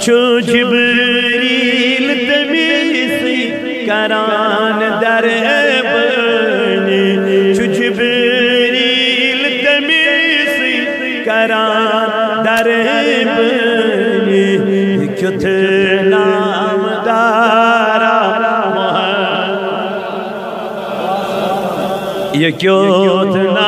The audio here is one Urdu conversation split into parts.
چھو جبریل تمیسی کران در بنی چھو جبریل تمیسی یہ کت نام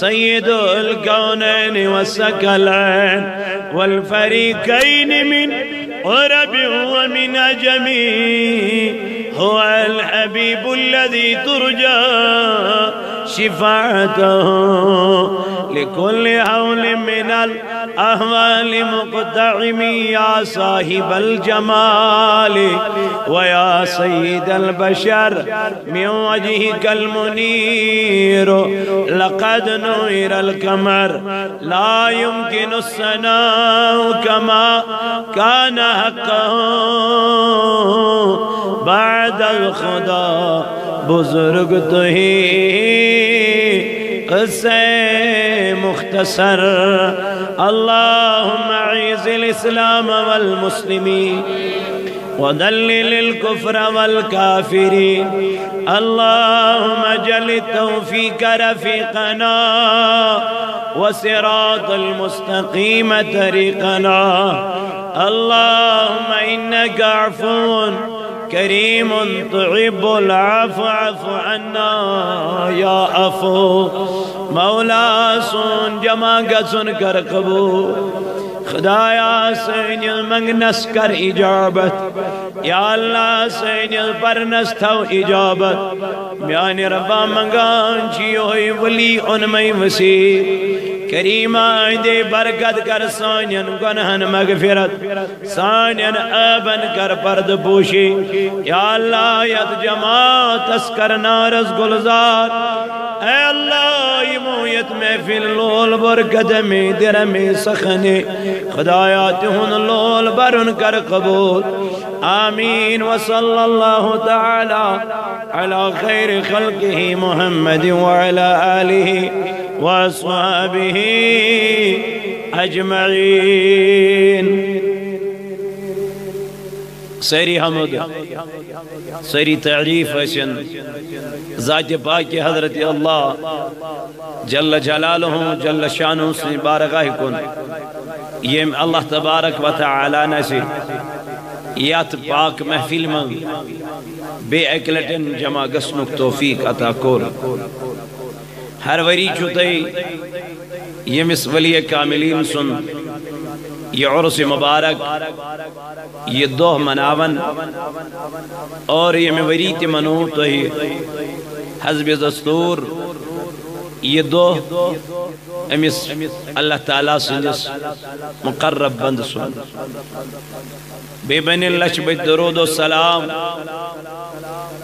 سيد الكونين والسكلين والفريقين من عرب ومن أجمي. هو الحبيب الذي ترجى شفاعته لكل هول من الأهوال مقتعم يا صاحب الجمال ويا سيد البشر من وجهك المنير. لقد نوير الكمر لا يمكن السناء كما كان حقه بعد الخدا بزرگ تو ہی مختصر. اللهم اعز الاسلام والمسلمين وذلل الكفر والكافرين. اللهم أجل التوفيق رفيقنا وصراط المستقيم طريقنا. اللهم إنك عفو كريم تحب العفو عف عنا يا عفو. مولا سن جمع سن کر قبول. خدایا سینیل منگنس کر اجابت یا اللہ سینیل پرنس تھو اجابت میانی ربا منگان چیوئی ولی انمی وسیع۔ کریمہ دے برکت کر سانین گنہن مغفرت، سانین آبن کر پرد پوشی۔ یا اللہ ید جماعت اسکر نارز گلزار۔ اے اللہ یمویت محفل لول برکت میں در میں سخنے۔ خدایات ہن لول برن کر قبول۔ آمین. وصل اللہ تعالی على خير خلقه محمد وعلى آله وأصحابه أجمعين. سری حمد، سری تعریف حسن، ذات پاک حضرت اللہ، جل جلالہ، جل شانہ سے بارگاہ کن. یم اللہ تبارک و تعالی نسی یات پاک محفل من بے اکلٹن جمع گسنک توفیق عطا کور ہر وری چھوٹے یمس ولی کاملین سن۔ یہ عرص مبارک، یہ دوہ مناون۔ اور یہ میں وری تی منو تو ہی حزب دستور، یہ دوہ امس اللہ تعالیٰ سنجس مقرب بند سن۔ بے بین اللہ بچ درود و سلام.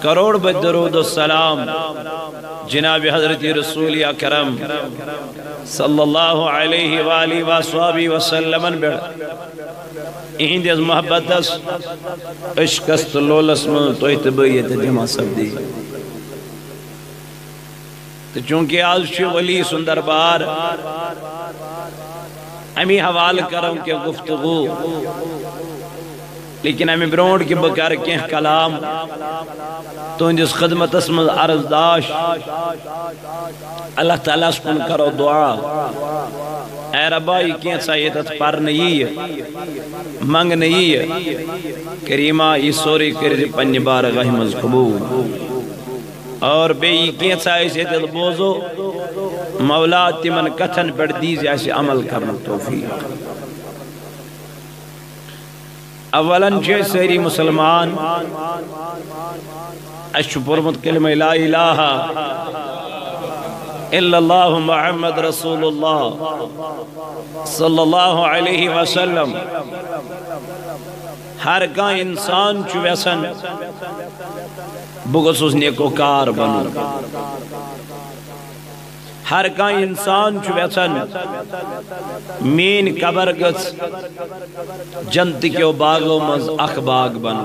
کروڑ بچ درود و سلام. جناب حضرت رسول اکرم صلی اللہ علیہ وآلہ وآلہ وسلم بیڑ اہند از محبت اس. عشق است لولس من تو اتبیت جمع سب دی. تو چونکہ آج شو ولی سندر بار امی حوال کروں کہ گفتگو لیکن ہمیں برونڈ کی بکر کے کلام تو جس خدمت اسم عرض داش۔ اللہ تعالیٰ سکن کرو دعا۔ اے ربا یہ کیا سایدت پر نہیں۔ منگ نہیں۔ کریمہ یہ سوری کرد کردی پنی بارگاہ مذکبول اور بے یہ کیا سایدت بوزو۔ مولا تمن کتھن پر دیزی ایسے عمل کرنا توفیق۔ اولاً چھے سیری مسلمان اشو پرمت کلمہ لا الہ الا اللہ محمد رسول اللہ صلی اللہ علیہ وسلم۔ ہر کا انسان چھو ویسن بگس نیکو کار بنو۔ ہر کا انسان چھو ویسن۔ مین قبر گس۔ جنت کے باغوں مز اخ باغ بنو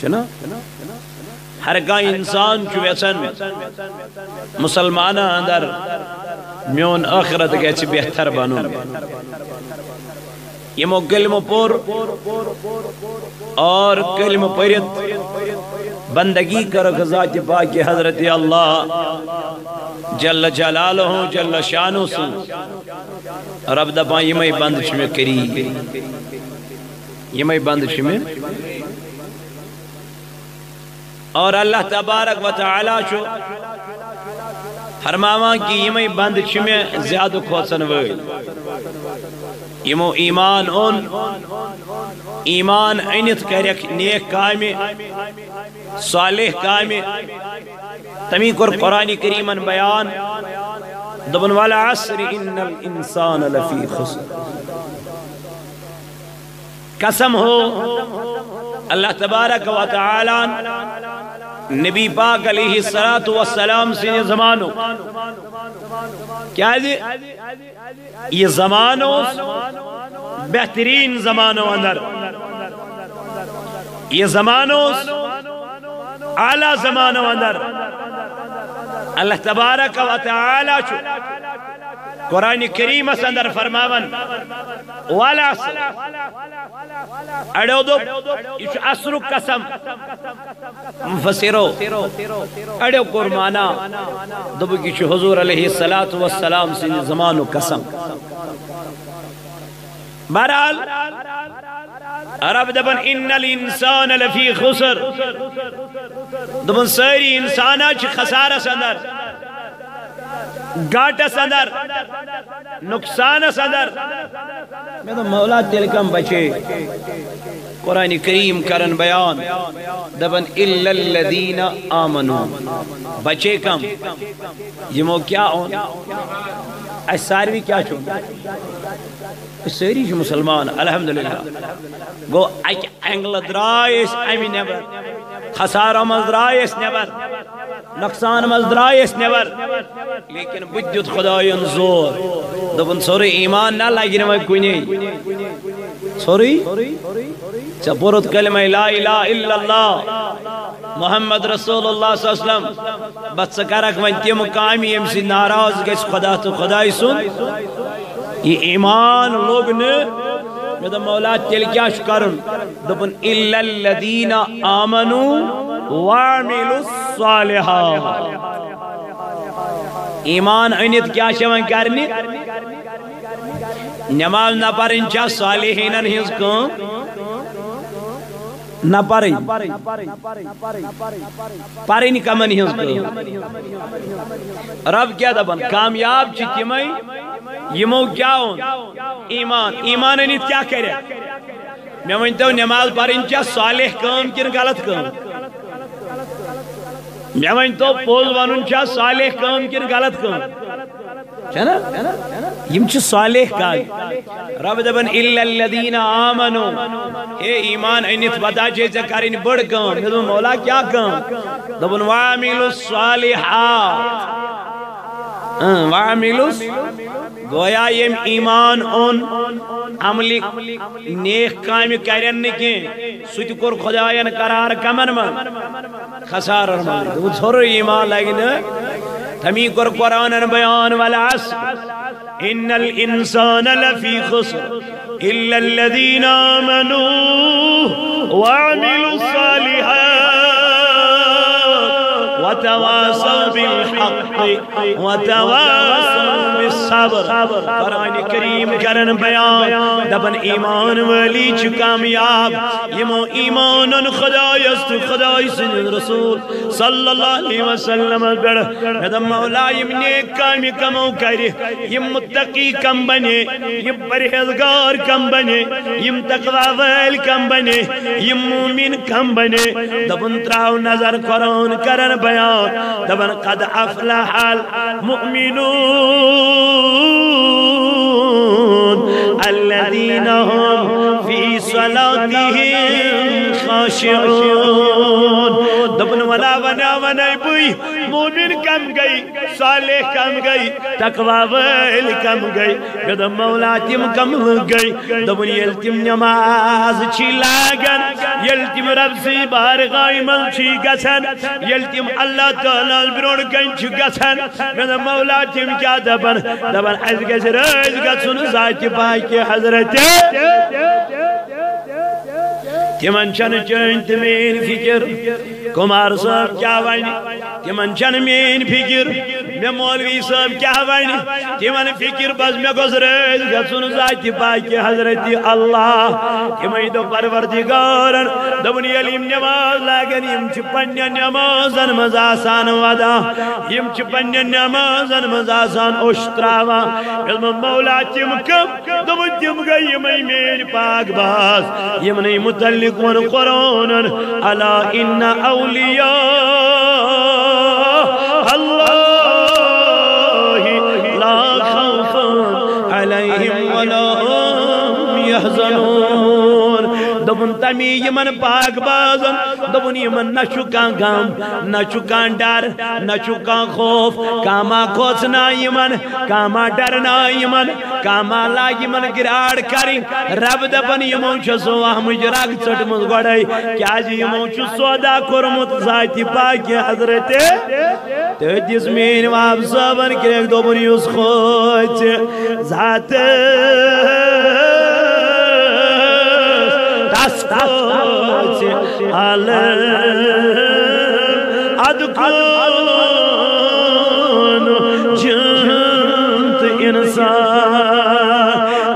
چھنا ہر کا انسان چھو ویسن۔ مسلمانہ اندر میون آخرت گیچ بہتر بنو۔ یہ مو کلمہ پور اور کلمہ پرت بندگی کر ذات پاک حضرت اللہ جل جلالہ جل شانو سن رب دپا یہ میں بند شمی کری۔ یہ میں بند شمی اور اللہ تبارک و تعالی شو فرماوان کی یہ میں بند شمی زیادہ کھوچن وی یمو ایمان اون۔ ایمان اینت کرک نیک کامی صالح کامی تمی کر قرآن کریمن بیان. دبن والا عصر ان الانسان لفی خسر. قسم ہو. اللہ تبارک و تعالی نبی پاک علیہ السلام سے زمانو کیا جی؟ یہ زمانو بہترین زمانو اندر. یہ زمانو اعلی زمانو اندر۔ اللہ تبارک و تعالی چھو قرآن کریم اس اندر فرماون، والا اڑو دو یہ اثر قسم۔ مفسرو۔ اڑو قرمانا دبو کی حضور علیہ السلام سے زمان و قسم۔ بہرحال، عرب دبن ان الانسان لفی خسر۔ دبن ساری انسانا چھ خسارہ سندر گاٹا سندر نقصان سندر۔ میں تو مولا تلکم بچے۔ قرآن کریم کرن بیان۔ دبن الا الذین آمنو۔ بچے کم۔ یہ مو کیا ہون؟ اس ساروی کیا چھو ساری جو مسلمان، الحمدللہ۔ گو، اک انگل درائیس امی نبر خسارہ مز درائیس نبر نقصان مز درائیس نبر لیکن بدیت خدایان زور دبن سوری، ایمان نہ لگن وہ کنی سوری؟ چپورت کلمہ لا الہ الا اللہ۔ محمد رسول اللہ صلی اللہ علیہ وسلم۔ بس کرک ون تیم کامی ام سی ناراض گس خدا تو خدای سن۔ یہ ایمان لوگ نے میں تو مولا تیل کیا شکرن دبن الا الذین آمنوا وعملوا الصالحات. ایمان انت کیا شوان کرنی؟ نماز نہ پرن چا صالحینن ہنز کم نہ پاری پاری نہیں کمن ہی رب کیا دبن کامیاب چی تمئی یمو کیا ہون ایمان ایمان انیت کیا کرے میں ونتو نماز پرین چا صالح کام کن غلط کام میں ونتو پوز ونن چا صالح کام کن غلط کام چھنا یم چھ صالح کام رب دبن الا الذين امنوا اے ایمان انت بتا چھ ز کرین بڑ کام میں مولا کیا کام دبن وامل الصالحات ہاں، وامل گویا یم ایمان اون۔ عملی نیک کام کرن نکی سوت کور خدایان قرار کمن من۔ خسار من وہ ژھور ایمان لگن تمی کور قرآن بیان والعصر. إن الإنسان لفی خسر إلا الذين آمنوا وعملوا الصالحات. وتواصوا بالحق وتواصوا بالصبر. قرآن کریم کرن بیان. دبن ایمان ولی چھ کامیاب. یمو ایمان خدا یست خدا سن رسول. صلی اللہ علیہ وسلم بڑھ دم مولا یم نیک کامی کمو کری یم متقی کم بنے. یم پرہزگار کم بنے. یم تقوی ویل کم بنے. یم مومن کم بنے. دبن تراو نظر قرآن کرن بیان. دبن قد أفلح المؤمنون الذين هم في صلاتهم خاشعون. ونا ونا بوي مومن کم گئی صالح کم گئی تقوی ویل کم گئی گدم مولا تم کم گئی دبن یل تم نماز چی لاگن یل تم رب سی بارغائی من چی گسن یل تم اللہ تعالیٰ برون کن چی گسن گدم مولا تم کیا دبن دبن از گس رز گسن ذات پاک حضرت Yeah, yeah, yeah. تمن چن چن تمین فکر کمار صاحب کیا وانی تمن چن مین فکر میں مولوی صاحب کیا وانی؟ تمن فکر بس میں گزرے گسن ذات پاک حضرت اللہ تمہیں دو پروردگارن دبنی علیم نماز لاگن، یم چھ پنیا نمازن مزاسان ودا، یم چھ پنیا نمازن مزاسان اشتراوا علم مولا تم کم دبن تم گئی یمیں مین پاک باز یمنی متعلق ون قرآن الا ان اولیاء۔ تمی یمن پاک بازن دبن یمن نشو کان غم، نشو کان ڈر، نشو کان خوف. کاما کھوسنا یمن، کاما ڈرنا یمن، کاما لا یمن گراڑ کریں. رب دبن یمن چھ سو احمد راگ ژٹ مز گڑائی کیا جی یمن چھ سودا کرمت ذات پاک حضرت؟ تو جس مین واب صابن کرے دبن یوس خوچ. ذات ادکان جنت انسان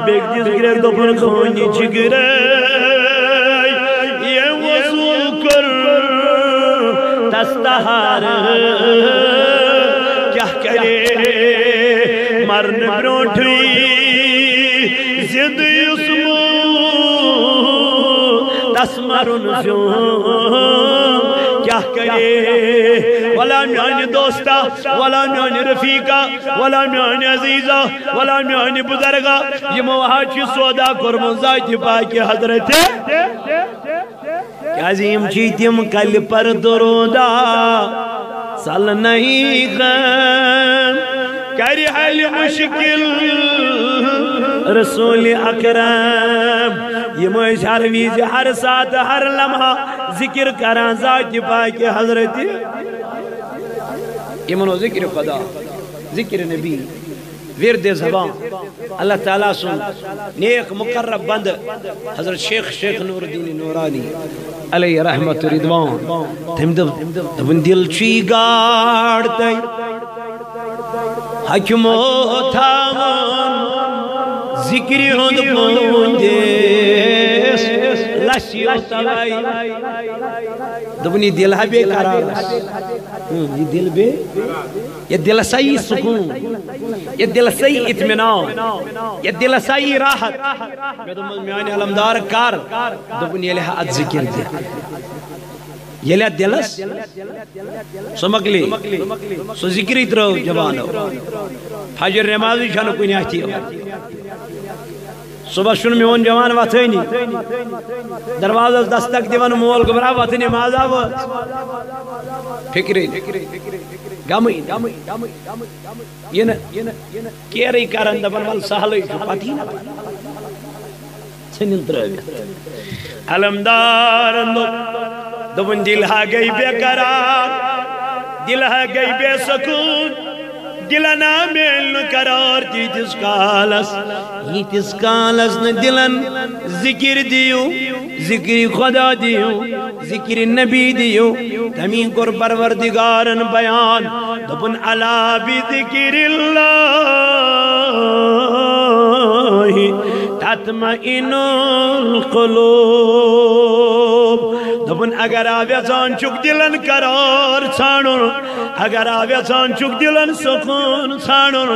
بیگ جس گرے دوپن خونی چگرے یہ وضو کر تستہار کیا کرے؟ مرن بروٹھی زد اسمو تسمرن زیون. کیا کرے؟ ولا میانی دوستا، ولا میانی رفیقا، ولا میانی عزیزا، ولا میانی بزرگا. یہ موہاچی سودا کرمون ذاتی پاکی حضرت؟ کیا عظیم چیتیم کل پر درودا سال نہیں غم کری حل مشکل. رسول اکرم، یہ مجھ ہر ویز ہر ساتھ ہر لمحہ ذکر کران ذات پاک حضرت یہ منو ذکر خدا، ذکر نبی، ورد زبان۔ اللہ تعالیٰ سن، نیک مقرب بند، حضرت شیخ شیخ نور الدین نورانی علیہ رحمت ردوان۔ تم دبن دل چی گاڑ تی حکمو تھامن ذکر ہند پوندے لسی توائی دبنی دل ہے بے قرار۔ یہ دل بے یہ دل سائی سکون۔ یہ دل سائی اتمنان یہ دل سائی راحت۔ میں دمز میانی علمدار کار۔ دبنی یہ لہا اد ذکر دیا یہ لہا دلس سمکلی سو ذکری ترو جوانو. حجر نمازی شانو کنی آتی صبح شن میون جوان واتھنی دروازہ دستک دیوان مول گبرا واتھنی مازا و فکری. گمی یہ نا کیری کرن دبن وال سہلی جو پتی نا سنین ترویت علمدار دبن دل ہا گئی بے قرار دل ہا گئی بے سکون دلنا میل قرار تیتس کالس یتس کالس ن دلن ذکر دیو ذکر خدا دیو ذکر نبی دیو تمی کر پروردگارن بیان دپن علا بی ذکر اللہ تطمئن القلوب دپن اگر آویزان چک دلن قرار ژھانڈن اگر آویزان چک دلن سکون ژھانڈن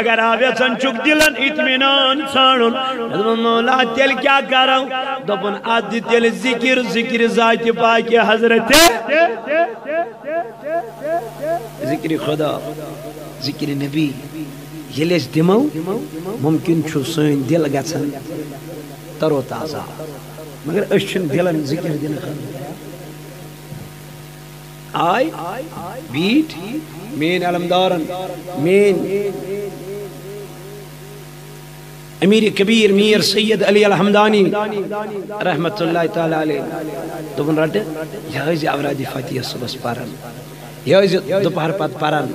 اگر آویزان چک دلن اطمینان ژھانڈن دپن مولا تیل کیا کرو دپن اد تیل ذکر ذکر ذات پاک حضرت۔ ذکر خدا، ذکر نبی یل اس دمو ممکن چھو سن دل گژھن ترو تازہ۔ مگر اس چھن دلن ذکر دن آئی بیٹ مین علمدارن مین امیر کبیر میر سید علی الحمدانی رحمت اللہ تعالی علیہ دوبن رٹ یہ اورادی فتیہ صبح پارن یہ دوپہر پت پران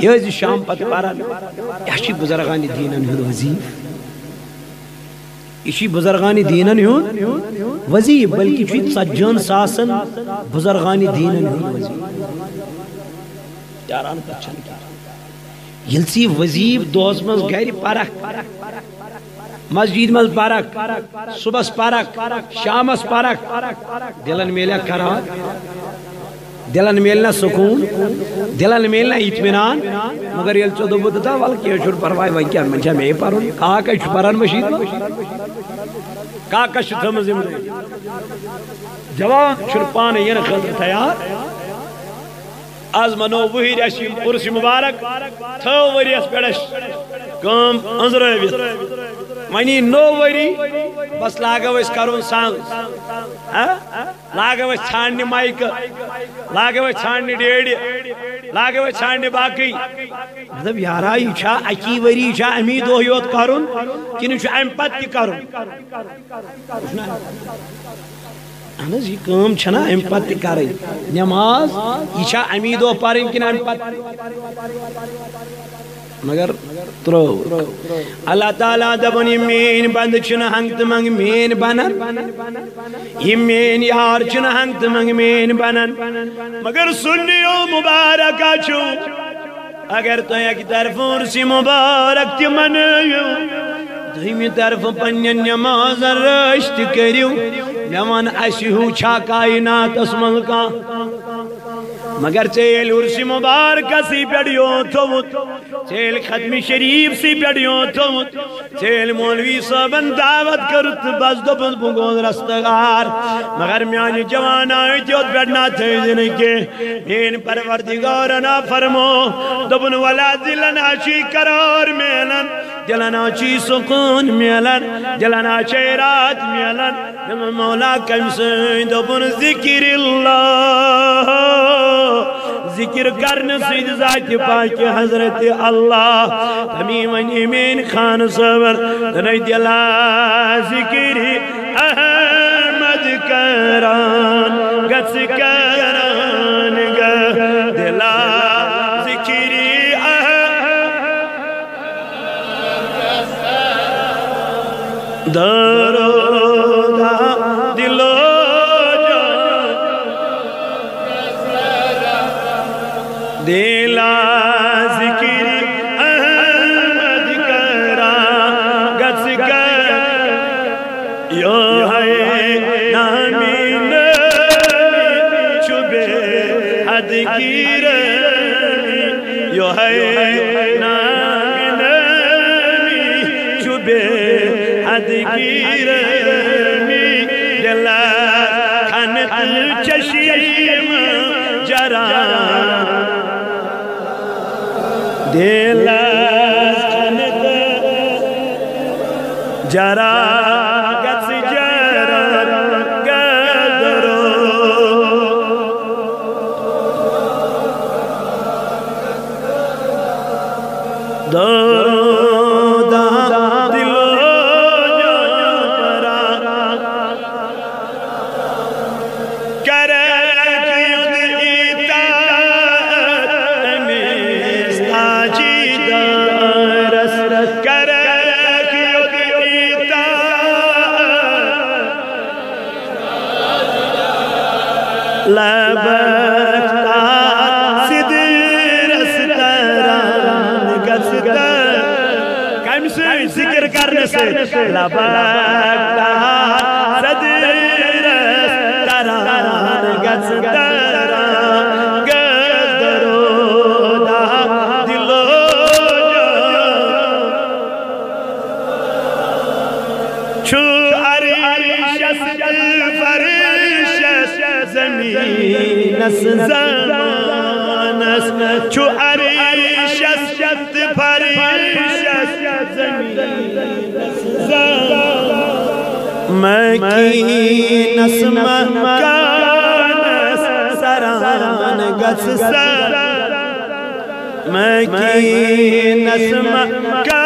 یہ شام پت پران یہ بزرگان دینن ہند وظیف یہ بزرگان دینن ہند وظیف بلکہ ژتجہن ساسن بزرگان دینن ہند وظیف یاران پچھن یل سی وظیف دوس مز گھر پرک مسجد مز پرک صبح پرک شامس پرک دلن میلیا قرار دلن میلنا سکون دلن میلنا اطمینان، مگر یل چو دو بودتا وال کیا شور پروائی وای کیا منچا میں پرون کہا کش پران مشید؟ کہا کش تھم زمدے جوان شور پانے ین خلق تیار۔ از منو وحیر اشی پرسی مبارک، تھو وریس پیڑش، کام انزرویت ونی نو وری، بس لاگو اس کرون سانگ۔ لاگو اس چھاننی مائک لاگو اس چھاننی ڈیڑی لاگو اس چھاننی باقی۔ مطلب یارا یہ چھا، اکی وری چھا، امی دو یوت کرون، کنو چھا ام پت تی کرون۔ اہنز یہ جی کام چھنا ام پت تی کرن نماز یہ چھا امی دو پارن کن ام پت۔ مگر ترو۔ اللہ تعالیٰ دبن یہ مین بند چھن ہنگ تمنگ مین بنن۔ یہ مین یار چھن ہنگ تمنگ مین بنن۔ مگر سنیو مبارکہ چھو اگر تو ایک طرف ارسی مبارک تی منیو۔ دویمی طرف پنین نماز رشت کریو۔ نوان اسی چھا کائنات اسمل کا مگر چیل عرصی مبارک سی پیڑیوں تھوت چیل ختم شریف سی پیڑیوں تھوت چیل مولوی صاحبن دعوت کرت، بس دو پس بگون رستگار۔ مگر میانی جوان آئی تیوت پیڑنا تھے کے۔ این پروردگارنا فرمو دبن والا دلنا چی قرار میلن، دلنا چی سکون میلن، دلنا چی رات میلن۔ مولا کم سین دبن ذکر اللہ۔ ذکر کرنے سید ذات پاک حضرت اللہ۔ تمیم ایمین خان صبر دنائی دلا ذکر احمد کران، گس کران گا۔ دلا ذکر دارو دا যারা زمین است زمان است چو عریش است پریش است زمین مکین است مکان است سران گس سر مکین است مکان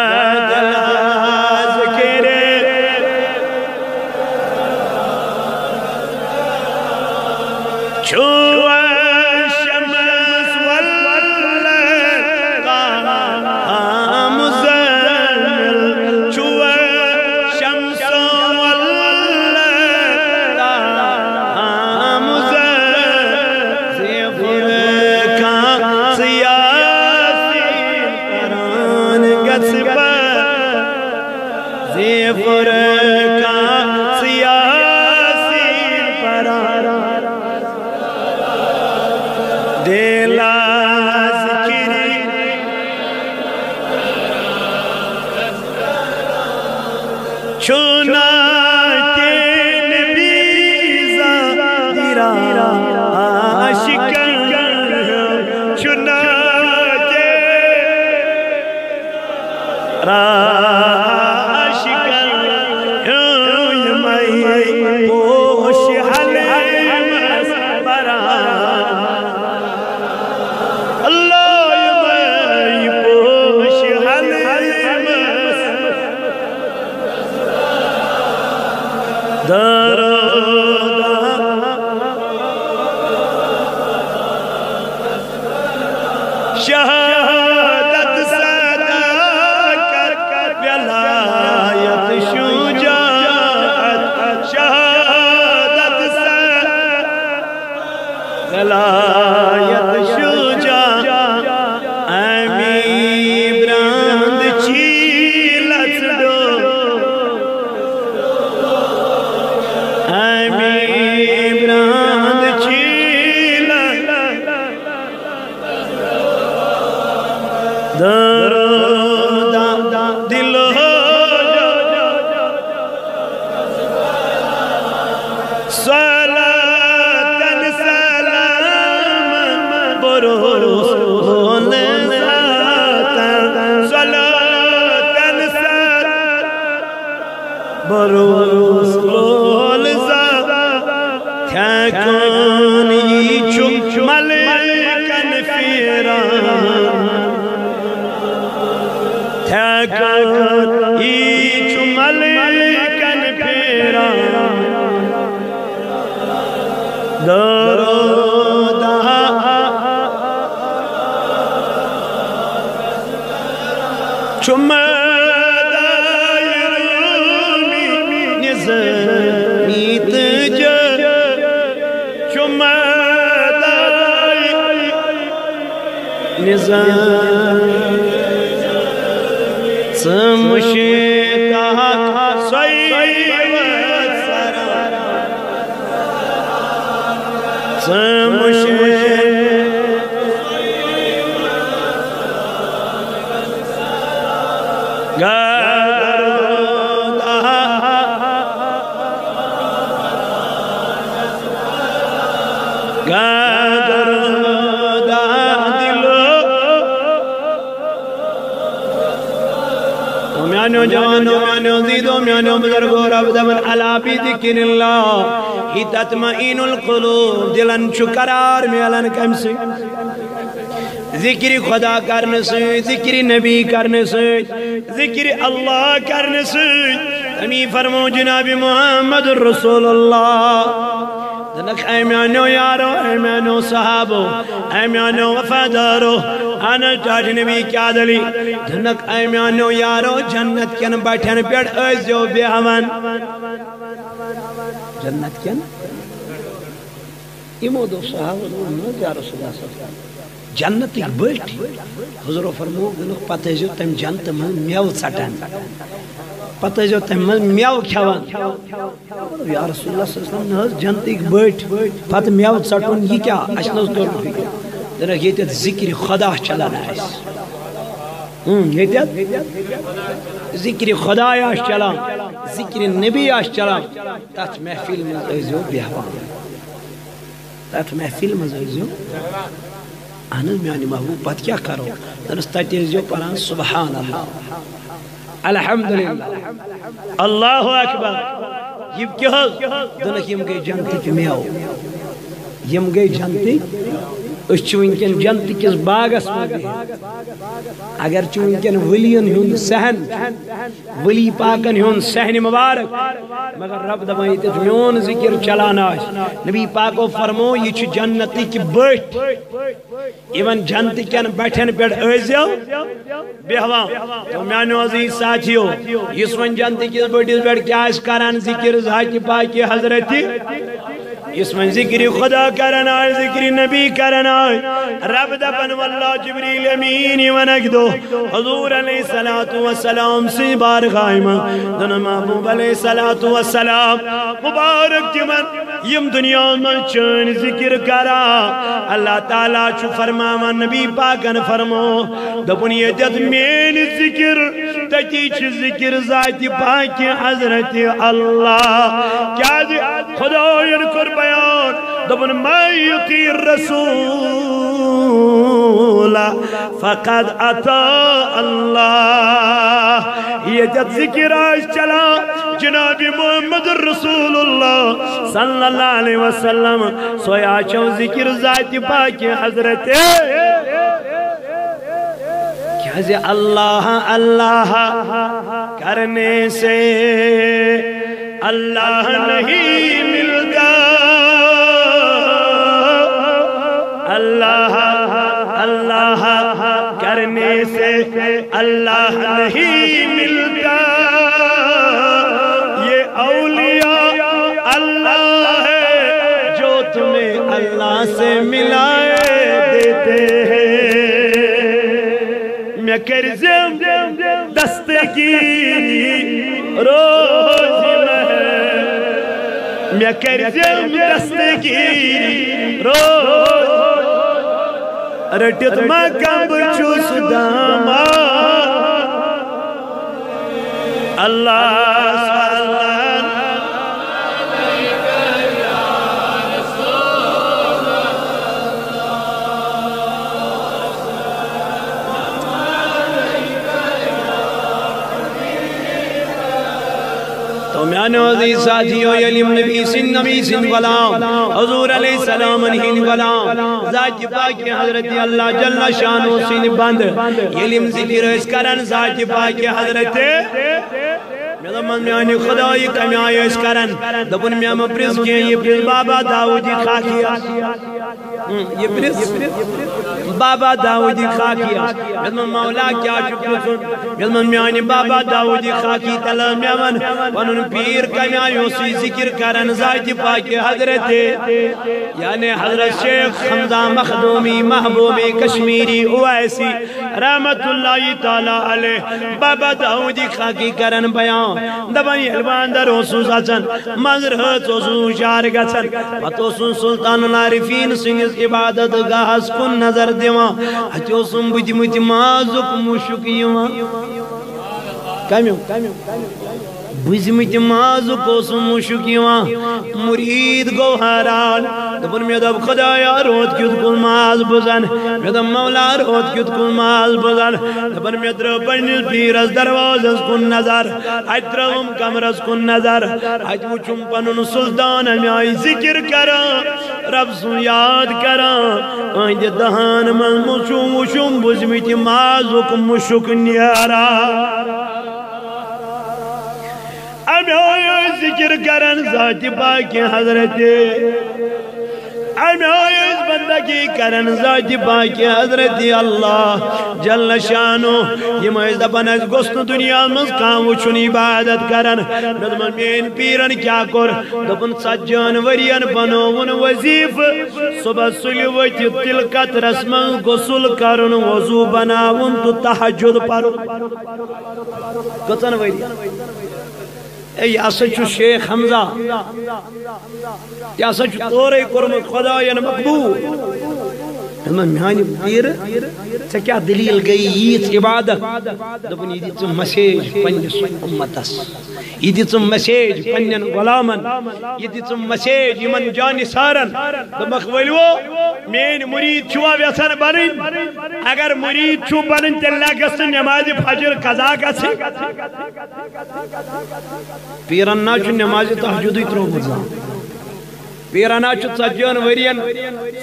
ذکر اللہ ہی تطمئین القلوب، دلن چو قرار میلن کم سے ذکر خدا کرنے سے ذکر نبی کرنے سے ذکر اللہ کرنے سے ہمیں فرمو جناب محمد رسول اللہ. دنک اے میانو یارو، اے میانو صحابو، اے میانو وفادارو، آنا چاچ نبی کیا دلی. دنک اے میانو یارو، جنت کن بیٹھن پیڑ، ایزیو بے ہمان جنت کن ایمو دو صحابو دو یا رسول اللہ صلی اللہ علیہ وسلم جنت ایک بیٹھ حضور فرمو گنک پتہ جو تم جنت من میو ژٹان پتہ جو تم من میو کھیوان یا رسول اللہ صلی اللہ علیہ وسلم نہ جنت ایک بیٹھ پتہ میو ژٹون یہ کیا اشنس دور فکر در یہ ذکر خدا چلان ہے یہ ذکر خدا آش چلان ذکر نبی آش چلان تات محفل میں ایزیو بیہوان تات محفل میں ایزیو اہنز میانی محبوب بات کیا کرو دنس تیزیو پران سبحان اللہ الحمدللہ اللہ اکبر یہ کیا دنک یم گئی جنتی کی میاو یم گئی جنتی اس چونکن جنت کس باغس میں اگر چونکن ولین ہون سہن ولی پاکن ہون سہن مبارک مگر رب دمائی تیت میون ذکر چلانا نبی پاکو فرمو یہ چھ جنتی کی بیٹھ ایون جنتی کن بیٹھن پیڑ ایزیو بیہوان تو میانو عزیز ساتھیو اس ون جنتی کس بیٹھس بیٹھ کیا کران ذکر ذاتی پاکی حضرتی اس میں ذکر خدا کرنا ہے ذکر نبی کرنا ہے رب دبن واللہ جبریل امینی ونکدو حضور علیہ السلام سی بار غائمہ دن محبوب علیہ السلام مبارک جی جمن یم دنیا میں چین ذکر کرا۔ اللہ تعالیٰ چو فرماما نبی پاکن فرمو۔ دبن یہ مین ذکر تکی چھ ذکر ذات پاک حضرت اللہ۔ کیا جی خدا ینکر بیان، دبن ما یقی الرسول فقد اتا اللہ۔ یہ جد ذکر آج چلا، جناب محمد رسول اللہ صلی اللہ علیہ وسلم سویا چو ذکر ذات پاک حضرت۔ کیا زی اللہ اللہ کرنے سے اللہ نہیں اللہ اللہ کرنے سے اللہ نہیں ملتا۔ یہ اولیاء اللہ ہے جو تمہیں اللہ سے ملائے دیتے ہیں۔ میں کرزم دستگی روز میں میں کرزم دستگی روز رٹت مکم بچوس داما اللہ تو میانو عزیز ساتھیو یلیم نبی سن نبی سن غلام. حضور علیہ السلام انہین غلام. ذات پاک حضرت اللہ جل شانو سن بند. یلیم ذکر اس کرن ذات پاک حضرت. میرا من میانی خدای کمی آئی اس کرن. دبن میام پریز کیا یہ پریز بابا داودی جی خاکی یہ پریز. بابا داودی خاکی. من مولا کیا چکو سن من میانی بابا داودی خاکی تلا میون ونن پیر کمیایو سی ذکر کرن ذات پاک حضرت یعنی حضرت شیخ حمزہ مخدومی محبوبی کشمیری اویسی رحمت اللہ تعالی علیہ بابا داودی خاکی کرن بیان. دبن یلوان در حسوس اچن مزر حت حسوس شار گچن پتو سلطان العارفین سنس عبادت گاہس کن نظر دیوان اتو سن بج مت مازک مشک یوان کمیو بزمت مازک اوسم مشک یوان مرید گو حیران دپن میں دب خدایا روت کیت کل ماز بزن میں دب مولا روت کیت کل ماز بزن دپن میں در پنیل پیرس درواز اس کن نظر اج ترہم کمرس کن نظر اج وچم پنن سلطان میں آئی ذکر کرا رب سن یاد کرا آئند دہان من مشم مشم بزمت مازک مشک نیارا اب آیا ذکر کرن ذات پاکی حضرت۔ اب آیا اس بندہ کرن ذات پاکی حضرت اللہ۔ جل شانو، یہ مہز دپن اس گست دنیا مز کام وچن عبادت کرن۔ ندمن مین پیرن کیا کر؟ دپن سجان ورین بنوون وزیف صبح سلیوت تلکت رسمن گسل کرن، وضو بناون تو تحجد پر کتن ورین ای اسا چھو شیخ حمزہ یہ اسا چھو تورے کرمت خدا یا مقبول میں پیر ژے کیا دلیل گئی ییت عبادت دپن یہ دِژ مسیج پننس امتس یہ دِژ مسیج پنن غلامن یہ دِژ مسیج یمن جان سارن دمخ ولو مین مرید چھوا ویسن بنن اگر مرید چھو بنن تیل گژھن نماز فجر قضا گژھِ پیرن نا چھُ نماز تہجدٕے ترومُت زانٛہہ پیرانا چھ ژتجیون ورین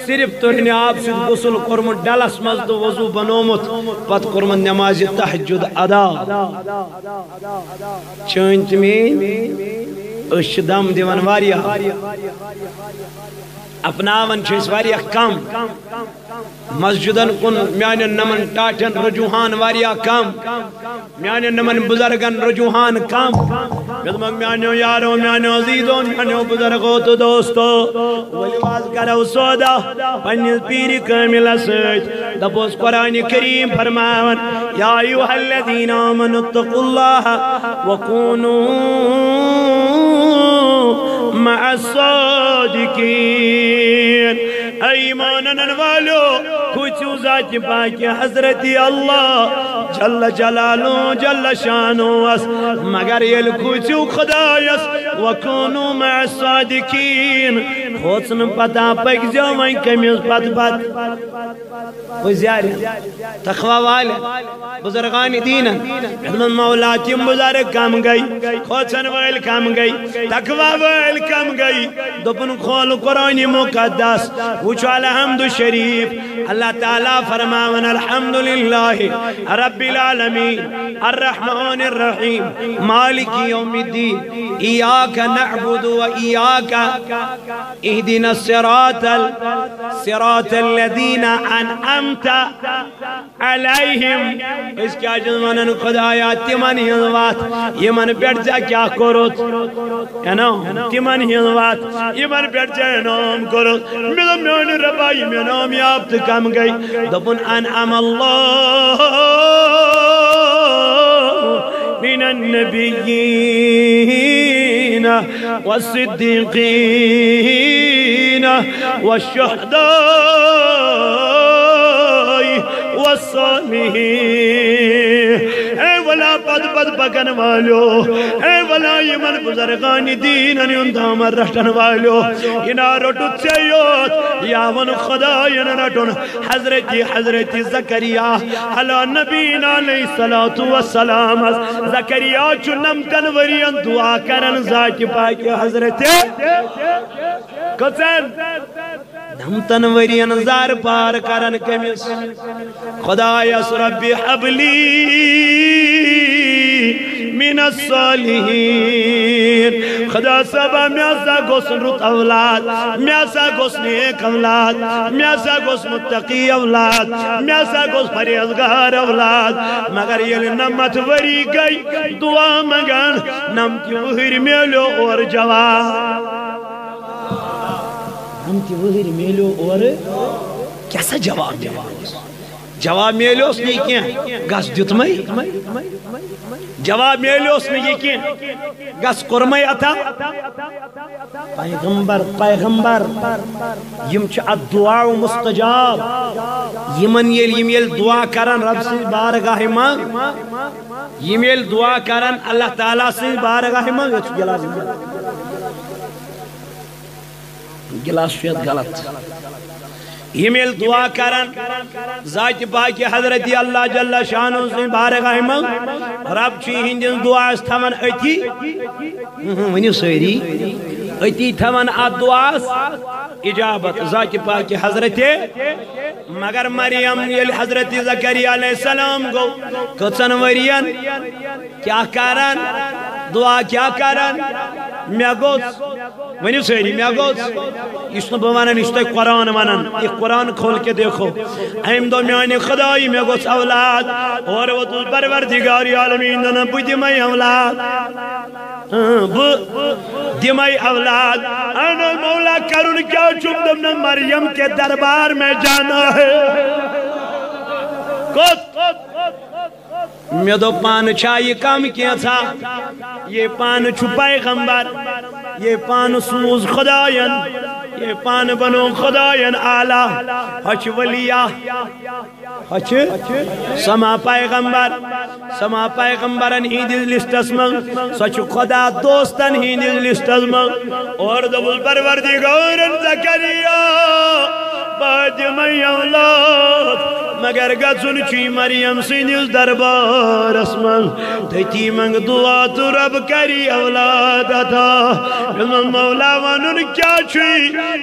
صرف ترین آب سید غسل کرمت ڈلس مز تو وضو بنومت، پت کرمت نماز تحجد ادا۔ چونت میں اش دم دیوان واریا۔ اپناون چھس واریا کم۔ مسجدن کن میان نمن ٹاٹن رجوحان واریا کم میان نمن بزرگن رجوحان کم مدمک میانیو یارو میانیو عزیزو میانیو بزرگو تو دوستو، ولی کرو سودا پنیز پیری کامل سیت۔ دپوس قرآن کریم فرماون، یا ایوہ الذین آمنوا اتقوا اللہ وکونو مع الصادقین۔ ايماننا والو. کچھو ذات پاکی حضرت اللہ جل جلالو جل شانو اس، مگر یل کچھو خدایس وکونو مع الصادقین خوصن پتا پک جو وائن کمیز پت پت۔ وہ زیاری تخوہ والے، بزرگان دینن ادمن مولا تیم بزرگ کم گئی خوصن وائل کم گئی، تخوہ وائل کم گئی۔ دپن کھول قرآن مقدس وچو الحمد شریف۔ اللہ تعالیٰ فرماون الحمدللہ رب العالمین الرحمن الرحیم مالک یوم الدین ایاک نعبد و ایاک اہدنا الصراط الصراط الذین أنعمت علیہم اس کیا جنوانن خدایات تیمن ہنوات یمن بیٹھ جا کیا کروت تیمن ہنوات یمن بیٹھ جا نام کروت ملم میون ربائی میں نام یافت کم گئی دپن انعم الله من النبيين والصديقين والشهداء والصالحين. ولا پد پد پکن والو۔ اے ولا یمن بزرگان دین ان اندام رٹن والو۔ ینا رٹو چیوت یا ون خدا ین رٹن۔ حضرت حضرت زکریا۔ علی نبینا علیہ الصلوۃ والسلام۔ زکریا چنم تنورین دعا کرن، ذات پاک حضرت۔ کچن نم تنورین زار پار کرن کمس خدا یس رب حبلی۔ من الصالحین. خدا صبا میاسا گوسن رت اولاد، میاسا گوس نیک اولاد، میاسا گوس متقی اولاد، میاسا گوس پریزگار اولاد. مگر یل نمت وری گئی، دعا مگن نمتی وہر میلو اور جواب. نمتی وہر میلو اور کیسا جواب؟ جواب جواب میلیوس نہیں کیا؟ گس دیتمائی جواب میلیوس نہیں کیا گس کرمائی اتا پیغمبر پیغمبر، یم چھ الدعاء مستجاب۔ یمن یل، یم یل دعا کرن رب سے بارگاہ مانگ یم یل دعا کرن اللہ تعالیٰ سے بارگاہ مانگ یہ گلاس۔ گلاس شید غلط۔ ایمیل دعا کرن ذات پاکی حضرت اللہ جل شانو سے بارک احمد رب چی ہندین دعا استمن اتی ونیو سویری اتی تھمن ات دعا اجابت ذات پاکی حضرت مگر مریم یل حضرت زکریہ علیہ السلام گو کچن ورین، کیا کرن؟ دعا کیا کرن؟ مے گوس ونیو سویری مے گوس اس نو بوانن اس تو قرآن ونن یہ قرآن کھول کے دیکھو۔ ایم دو میانی خدای میں گوس اولاد، اور وہ تو پروردگاری عالمین دن بو دیمائی اولاد۔ دمائی اولاد، انا مولا کرن کیا چم دم مریم کے دربار میں جانا ہے۔ کت میں دو پان چاہیے کام کیا تھا۔ یہ پان چھپائے غمبار یہ پان سوز خداین یہ پان بنو خداین آلہ ہچ ولیہ ہچ سما پیغمبر، سما پیغمبرن ہی دل لسٹس من سچ خدا دوستن ہی دل لسٹس من اور دبل پروردگارن زکریہ بعد اولاد مگر گژھُن چھُے مریم سٕنٛدِس دربارس منٛز تٔتی منٛگ دعا تہٕ رب کری اولاد عطا۔ مولا ونُن کیٛاہ چھُے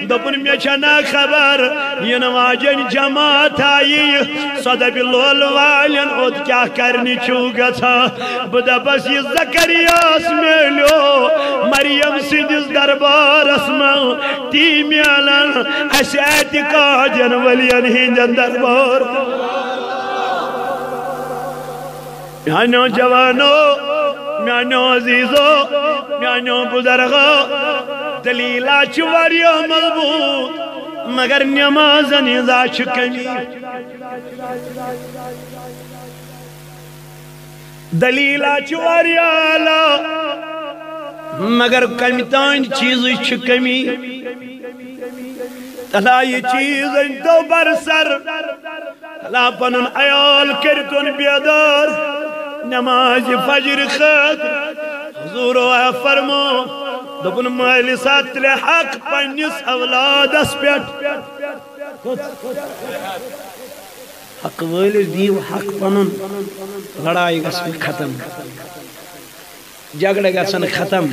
دوٚپُن مےٚ چھنا خبر یِنہٕ واجٮ۪ن جماعت آیہِ سۄ دَپہِ لول والٮ۪ن اوٚت کیٛاہ کرنہِ چھُو گژھان بہٕ دَپس یہِ زکریاس میلیو، مریم سٕنٛدِس دربارس منٛز تی میلن اَسہِ اعتقادٮ۪ن ؤلین ہِنٛدٮ۪ن دربار۔ میانو جوانو، میانو عزیزو، میانو بزرگو دلیلہ چواریو مضبوط مگر نمازن ازا چکمی دلیلہ چواریو مگر کمیتان چیزی چکمی تلا یہ چیز دو برسر تلا پنن ایال کرتن بیدار نماز فجر خط حضور و فرمو، دبن مالی ساتل حق پنیس اولاد اس پیٹ حق ویلس دیو حق پنن. لڑائی گسن ختم. جگڑے گسن ختم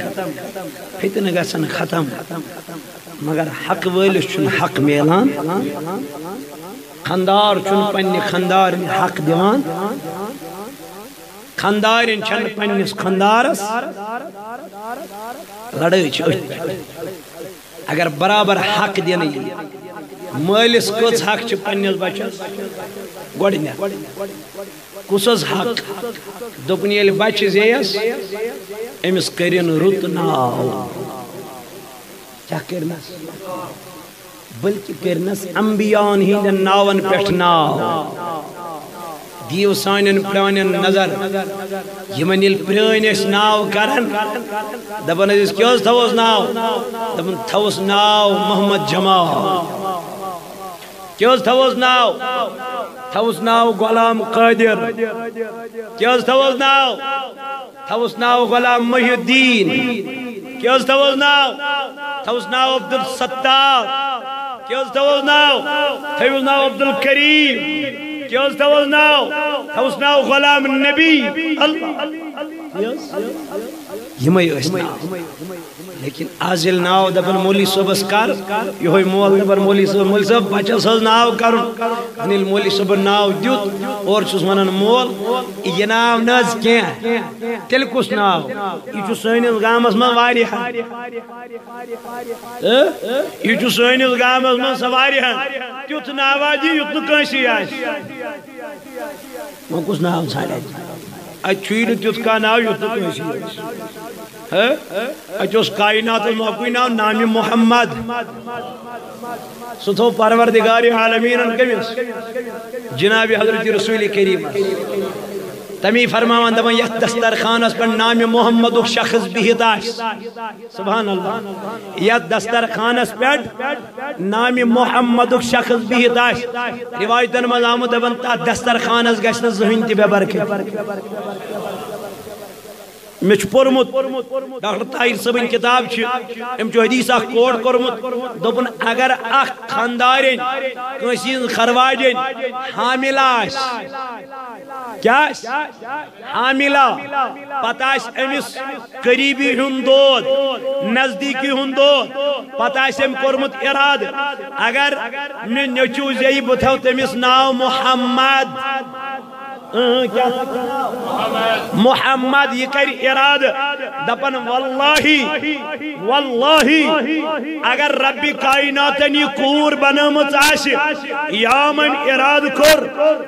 فتن گسن ختم، مگر حق ولس چھ حق میلان، خندار چھ پنہ خندار حق دیوان خندار چھن پنس خندارس لڑائی چھ اگر برابر حق دین مالس کچھ حق چھ پنس بچس گۄڈنٮ۪تھ کُس حق دوٚپُن ییٚلہِ بچہِ زیٚیَس أمِس کٔرِن رُت ناو کیا کرنس بلکہ کرنس انبیان ہندن ناون پیٹھ ناو دیو سانن پرانن نظر یمن یل پران اس ناو کرن دپن اس کیوز تھوس ناو دپن تھوس ناو محمد جمال کیوز تھوس ناو تھوس ناو غلام قادر۔ کیوز تھوس ناو؟ تھوس ناو غلام محی الدین کیا اس تھوز ناو؟ تھوز ناو عبد الستار کیا اس تھوز ناو؟ تھوز ناو عبد الکریم کیا اس تھوز ناو؟ تھوز ناو غلام النبی اللہ۔ یہ میں اس ناو۔ لیکن آزل ناو دبن مولی صبح کر یہ ہوئی مول دبن مولی صبح مولی صبح بچہ اچھا ساز ناو کرن۔ انیل مولی صبح ناو دیت اور چوز منن مول، یہ ناو ناز کیا تل کس ناو؟ یہ چو سینیز گامس من واری ہے یہ چو سینیز گامس من سواری ہے تیوت ناوا جی یت نکنسی آش من کس ناو سالے اچھی تیوت کا ناو یت نکنسی آش اچھوس کائنات موقعی نام نامی محمد۔ ستھو پروردگاری عالمین کمیس جناب حضرت رسول کریم۔ تمی فرماوان دبن یت دسترخانس پر نام محمد شخص بھی داش سبحان اللہ۔ یت دسترخانس پر نام محمد شخص بھی داش روایتن مزامو دبن تا دسترخانس گشت زہین تی بے برکے میں پورمت، ڈاکٹر طاہر صبن کتاب ام حدیث اخ کوٹ کورمت دپن اگر اخ خاندارن کنسی خرواجن حامل آس کیا حاملہ، پتہ امس قریبی ہند دود، نزدیکی ہند دود، پتہ ام کورمت اراد، اگر میں نیچو زی بتھو تمس ناو محمد محمد یہ کر اراد، دپن واللہ واللہ اگر رب کائناتن یہ کور بنامت آش یامن اراد کر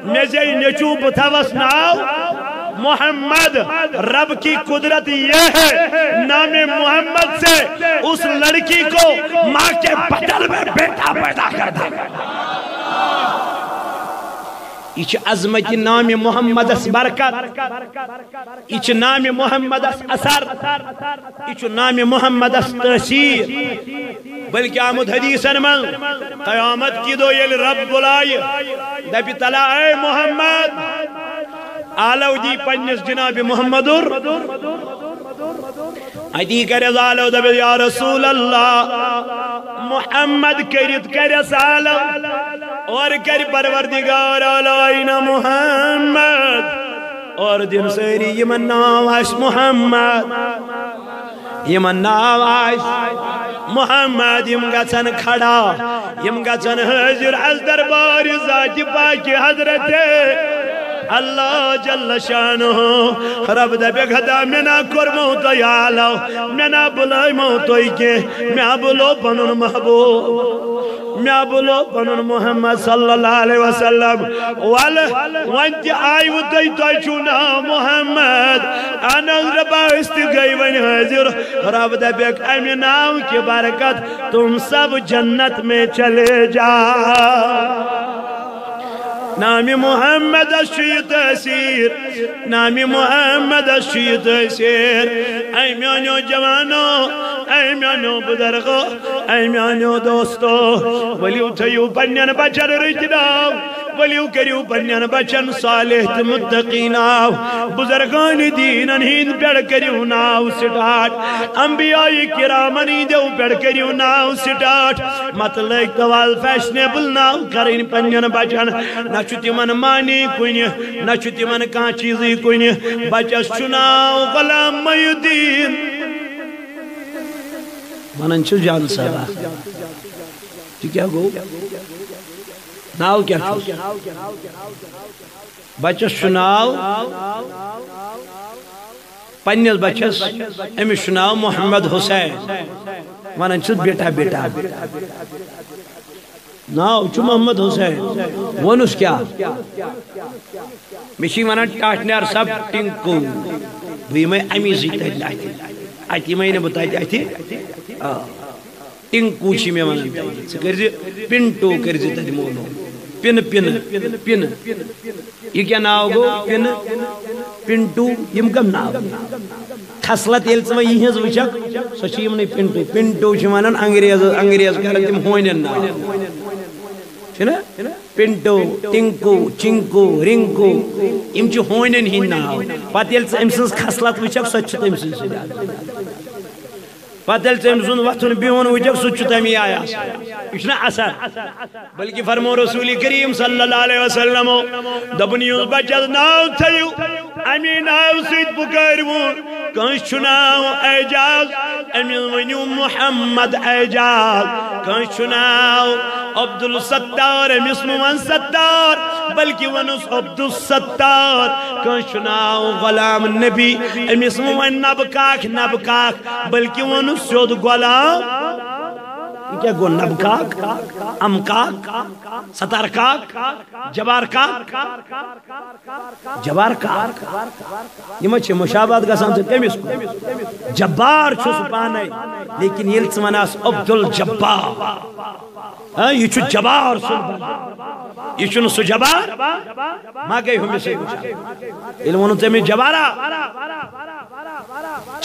مزے نچو بتوس ناو، محمد، رب کی قدرت یہ ہے، نام محمد سے اس لڑکی کو ماں کے بدل میں بیٹا پیدا کر دے۔ یہ عظمت نام محمد اس برکت یہ نام محمد اس اثر یہ نام محمد اس تحصیر بلکہ آمد حدیثن من قیامت کی دو یہ رب بلائی دبی تلا اے محمد آلو دی پنس جناب محمد ادی کرے زالو دبی یا رسول اللہ محمد کرت کرے سالو اور کر پروردگار علائنا محمد اور دن سری یمن ناواش محمد یمن ناواش محمد یم گچن کھڑا یم گچن حضر از دربار ذات پاک حضرت اللہ جل شانہ رب دبی خدا منا کرمو تو یالو منا بلائی مو تو کے، میں بلو پنن محبوب، میں بلو پنن محمد صلی اللہ علیہ وسلم۔ وال، وانت آئیو تای تای چونا محمد۔ انا ربا است گئی ون حضر رب دبی امی نام کی برکت تم سب جنت میں چلے جا۔ نامی محمد شوی تأثیر؟ نامی محمد شوی ای ایمیانو جوانو ای ایمیانو بدرگو ایمیانو دوستو ولی اتیو بنیان بچر رجداو ولیو کریو پنین بچن صالح متقیناو بزرگان دینن ہین پیڑ کریو ناو، سٹاٹ. انبیاء کرامن دیو پیڑ کریو ناو، سٹاٹ. مطلق توال فیشنیبل ناو، کرین پنین بچن. نہ چھو مانی کنی نہ چھو کان چیزی کنی بچس چناو غلام میدین. منن چھو جان صاحبہ تو کیا گو؟ ناو کیا بچس چناو پنیس بچس امی چناو محمد حسین ونن چھو بیٹا بیٹا ناو چھو محمد حسین ونس کیا مشی ونن ٹاٹنر سب ٹنکو بھئی میں امی زیت اللہ آتی میں نے بتائی تھی ٹنکو چھی میں ونن سکرزی پنٹو کرزی تھی مولو پن پن پن۔ یہ کیا ناو گو؟ پن پنٹو یم کم ناو۔ خصلت یل ژٕ یہ ہٕنٛز وٕچھکھ سۄ چھِ یِمنٕے پِنٹو پِنٹو چھِ وَنان انگریز انگریز کران تِم ہونٮ۪ن ناو۔ چھُنا؟ پِنٹو ٹِنکو چِنکو رِنکو یِم چھِ ہونٮ۪ن ہٕنٛدۍ ناو۔ پتہٕ ییٚلہِ ژٕ أمۍ سٕنٛز خصلت وٕچھکھ سۄ تہِ چھِ تٔمۍ سٕنٛز پتہ بدل تمزون زن وقتن بيون وجب سوچو تمي آیا اشنا اثر بلکی فرمو رسول کریم صلی اللہ علیہ وسلم. دبنیو بچت ناو تھیو امی ناو سید پکارون کنش چناو ایجاز امی ونیو محمد ایجاز کنش چناو عبدالسطار امی اسم من سطار بلکی ونس عبدالسطار کنش چناو غلام نبی امی اسم من نبکاک نبکاک بلکی ونس سود غلام کیا گو نبکاک امکاک ستارکاک جبارکاک جبارکاک یہ مچھے مشابہت گسان سے کمیس کو۔ جبار چھو سپانے لیکن یہ لسمناس عبدالجبار ہاں، یہ چھو جبار سن یہ چھو نسو جبار۔ ما گئی ہمی سے کچھ علمونو تیمی جبارا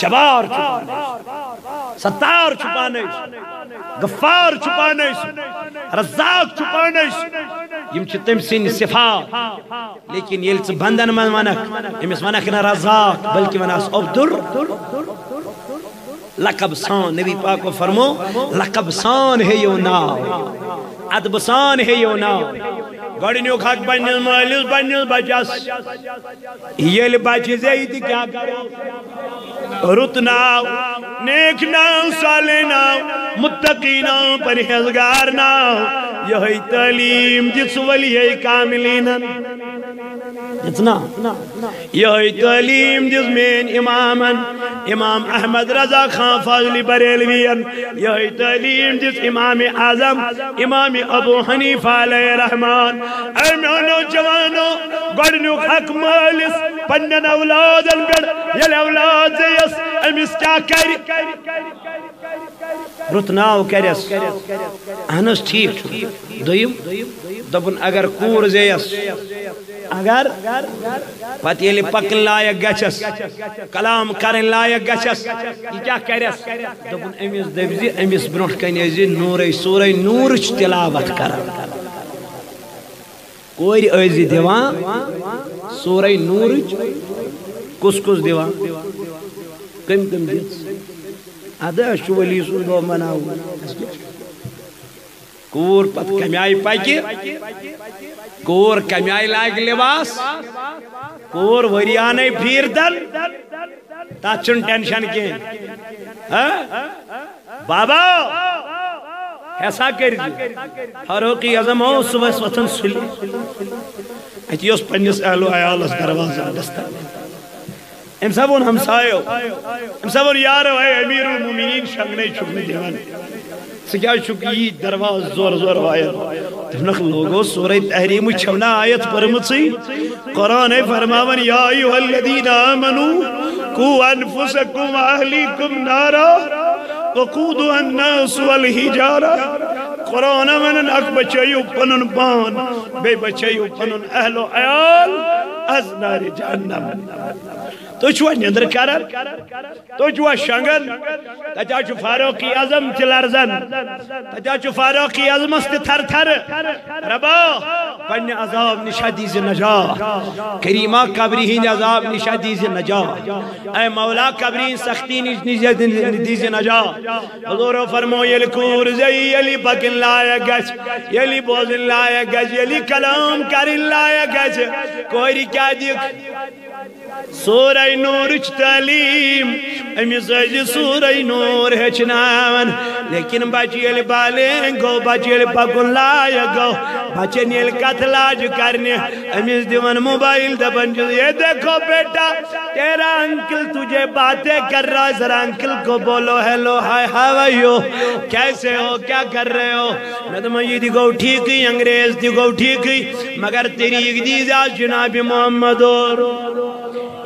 جبار چھپانے ستار چھپانے غفار چھپانے رزاق چھپانے یم چھ تم سن صفات۔ لیکن یل ژ بندن من ونک امس ونک نہ رزاق، بلکہ وناس عبدل لقب سان، نبی پاک کو فرمو، لقب سان ہے یو ناو۔ ادب سان ہے یو ناو۔ گۄڈنیُک حق پننس مٲلِس پننس بچس ییٚلہِ بچہِ زیٚیہِ تہِ کیٛاہ کرو رُت ناو نیک ناو صالح ناو متقی ناو پرہیزگار ناو یہی تعلیم دِژ ولی کاملینن اتنا یہی تعلیم دِژ مین امامن امام احمد رضا خان فاضلی بریلوین یہی تعلیم دِژ امام اعظم، امام ابو حنیفہ علیہ رحمان اے میانو جوانو گوڑنیو حق مالس، پنن اولادن پر یل اولاد زیس امیس کیا کری رتناو کریس اہنس ٹھیک دویم، دبن اگر کور زیس۔ اگر پتہ یل پکن لائق گچس کلام کرن لائق گچس یہ کیا کریس دبن امیس دبزی، امیس برونٹ کنی ازی نور سورہ نورچ تلاوت کرن۔ کوئی ایزی دیوان سورہ نورچ، کس کس دیوان؟ کم کم دیت. ادھا اشو ولی سن دو مناو. کور پت کمیائی پاکی کور کمیائی لائق لباس. کور وریانے پھیر دن تا چن ٹینشن کی بابا! ایسا کر دی. فاروقی اعظم ہو صبح وطن سلی. اتی اس پنجس اہلو عیال اس دروازہ دستا ام سبون ہمسایو ام سبون یارو اے امیر المومنین شنگنے چھکنے دیوان سکیا چکی درواز زور زور آیت تفنخ لوگو سورہ تحریم چھونا آیت پرمچی قرآن فرماون یا ایوہ الذین آمنو کو انفسکم اہلیکم نارا وقودها الناس والحجارة. قرآن من اک بچیو پنن پان بے بچیو پنن اہل و عیال از نار جہنم. تو چھوا نندر کرن تو چھوا شنگن تجا چھو فاروقی عظم تلارزن تجا چھو فاروقی عظم است تھر تھر ربا پن عذاب نشا دیز نجا کریمہ قبری ہی عذاب نشا دیز نجا اے مولا قبری سختی نشا دیز نجا حضور فرمو یلی کور زی یلی پکن لائے گچ یلی بوزن لائے گچ یلی کلام کرن لائے گچ کوئی کیا دیکھ؟ سورہ نورچ تعلیم امیس ایجی سورہ نور ہچناون لیکن بچی یل بالیں گو بچی یل پکن لائے گو۔ بچے نیل قتلاج کرنے۔ امیس دیون موبائل دبن جو یہ دیکھو بیٹا، تیرا انکل تجھے باتیں کر رہا ہے۔ ذرا انکل کو بولو ہیلو ہائی ہائی ہو کیسے ہو؟ کیا کر رہے ہو؟ میں یہ دیکھو ٹھیک ہی، انگریز دیکھو ٹھیک ہی۔ مگر تیری ایک دیزا جناب محمد اور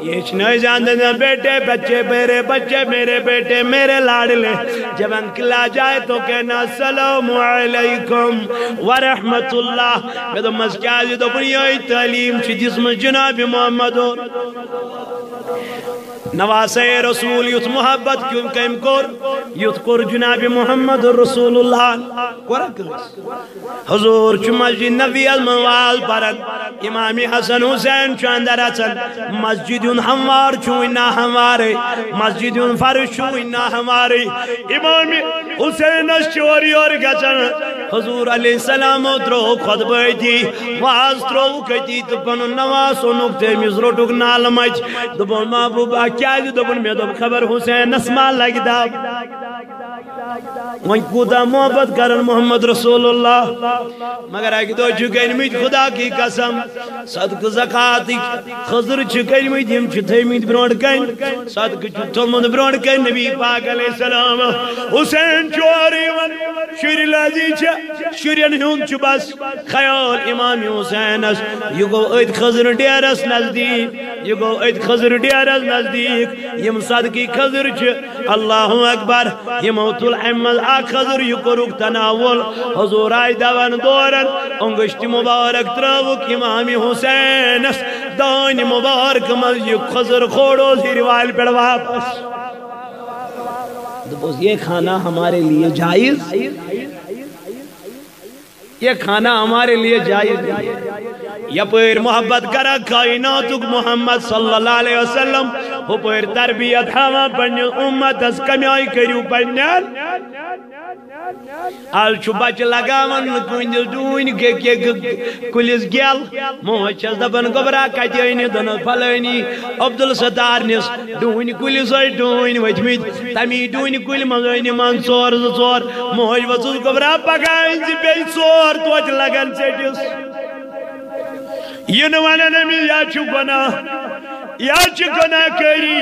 یہ چنوئی جاندے ہیں بیٹے، بچے میرے بچے میرے بیٹے میرے لاڑلے جب انکل آ جائے تو کہنا سلام علیکم ورحمت اللہ میں تو مسکیازی تو بنیائی تعلیم چھ جسم جناب محمد نواسے رسول یوت محبت کیوں کم کور؟ یوت کور جناب محمد رسول اللہ حضور چو مسجد نبی الموال پرن امام حسن حسین چو اندر اچن مسجد ان ہموار چو انا ہمارے مسجد ان فرش چو انا ہمارے امام حسین چوری اور گچن۔ حضور علیہ السلام ترو خود بیتی واز ترو کتی تو پنو نواز سنک تیمیز روٹک نالمج دبون محبوبہ کیا جی دی دبون میں دب خبر حسین نسمہ لگ دا وہیں کوتا محبت کرن محمد رسول اللہ۔ مگر اکی دو چکے نمید خدا کی قسم۔ صدق زکاة خضر چکے نمید ہم چھتے مید برونڈ کن صدق چھتو من برونڈ کن نبی پاک علیہ السلام۔ حسین چواری من، شری لازی چھا شرین ہون چھ بس۔ خیال امام حسین اس۔ یہ گو اید خضر ڈیرس نزدیک یہ گو اید خضر ڈیرس نزدیک یم صدقی خضر چھ۔ اللہ اکبر یہ موت العمل آک خضر یہ تناول۔ حضور آئی دوان دورن، انگشت مبارک تراوک امام حسین اس۔ دان مبارک مز یہ خضر خوڑو زیر وال پر واپس۔ تو یہ کھانا ہمارے لیے جائز۔ یہ کھانا ہمارے لیے جائز۔ یا پیر محبت کرا کائناتک محمد صلی اللہ علیہ وسلم، ہو تربیت ہوا پنی امت اس کمیائی کریو پنیان آل چھو بچ لگاون کنجل ڈون کے کے کلس گیل موچ چس دبن گبرا کتی اینی دن پھلینی۔ عبدالستار نس ڈون کلس آئی ڈون وچمت تمی ڈون کل منگینی من ژور زٕ ژور موج وژس گبرا پکاین زی بیٚیہِ ژور توتہِ لگن ژیٚٹِس یہ نوانا نمی یا چھو گناہ یا چھو گناہ کری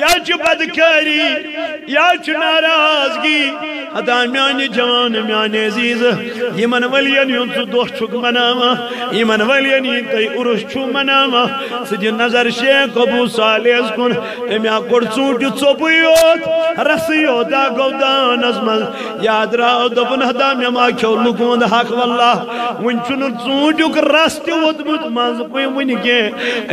یا چھو بدکاری، یا چھو ناراضگی. حدا میانی جوان میانی عزیز. یمن ولین یون تو دوہ چھک مناما یمن ولین یون تی ارش چھو مناما سجی نظر شیخ ابو سالیز کن. امیا کڑ چونٹی چوپیوت رسیوتا گودان ازمل یاد راو دفن حدا میما کھو لکوند حق واللہ ون ونچن چونٹیوک رستی ودمت مانز پوی ونی کے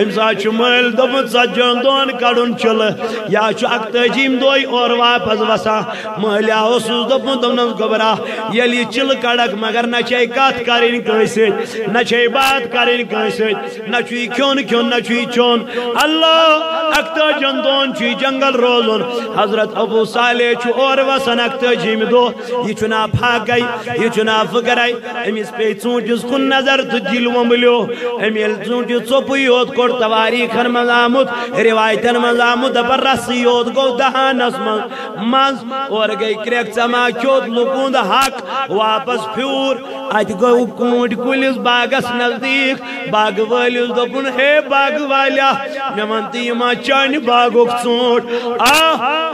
امسا چھو مل دفن سا جاندون کڑن چل یا چھو اکتجیم دوئی اور واپس وسا مہلیا حسوس دپن دپن گبرا۔ یلی چل کڑک مگر نہ چے کات کرین کیسے نہ چے بات کرین کیسے نہ چوی کیون کیون، نہ چوی چون۔ اللہ اکتا جندون چوی جنگل روزن حضرت ابو صالح چو اور وسن اکتا جیم دو۔ یہ چنا پھاک گئی یہ چنا فکرائی امیس پہ چونچس کن نظر تو دل وملیو امیل چونچس چوپی ہوت کور تواریخن مزامت، روایتن مزامت پر رسی ہوت گو دہانس من منز اور گئی کریک چما کیوت لکوند حق واپس پھور ات گو کونٹ کلس باغس نزدیک۔ باغ والس دپن ہے باغ والیا مے ونتی ما چان باغک ژونٹ آ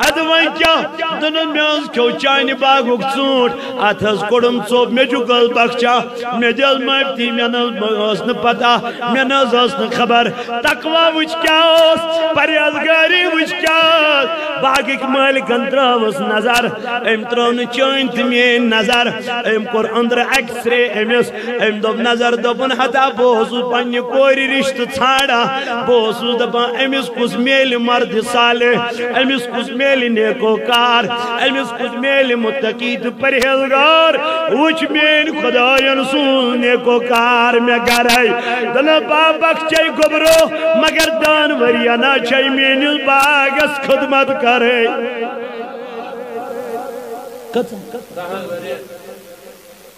اد وۄنۍ کیٛاہ دنن مےٚ حظ کھیوٚو چانہِ باغُک ژوٗنٛٹھ اَتھ حظ کوٚڑُم ژوٚپ مےٚ چھُ گل بخچا مےٚ دِ حظ معٲفی مےٚ نہ حظ ٲس نہٕ پتہ مےٚ نہ حظ ٲس نہٕ خبر۔ تقوا وٕچھ کیٛاہ اوس پرہیزگٲری وٕچھ کیٛاہ ٲس باغٕکۍ ترٲوٕس نظر أمۍ ترٲو نہٕ چٲنۍ تہِ نظر أمۍ کوٚر أنٛدرٕ ایکس رے أمِس أمۍ دوٚپ نظر دوٚپُن ہتا بہٕ اوسُس پننہِ کورِ رِشتہٕ ژھانڈان بہٕ اوسُس دپان أمِس کُس میلہِ مرد صالح أمِس کُس میلہِ نیکو کار أمِس کُس میلہِ متقی تہٕ پرہیزگار وٕچھ میٲنۍ خۄدایَن سوٗز نیکو کار مےٚ گرے دَنہٕ بابک چے گوٚبرو مگر دان ؤرِیَنا چھے میٲنِس باغس خدمت کرے۔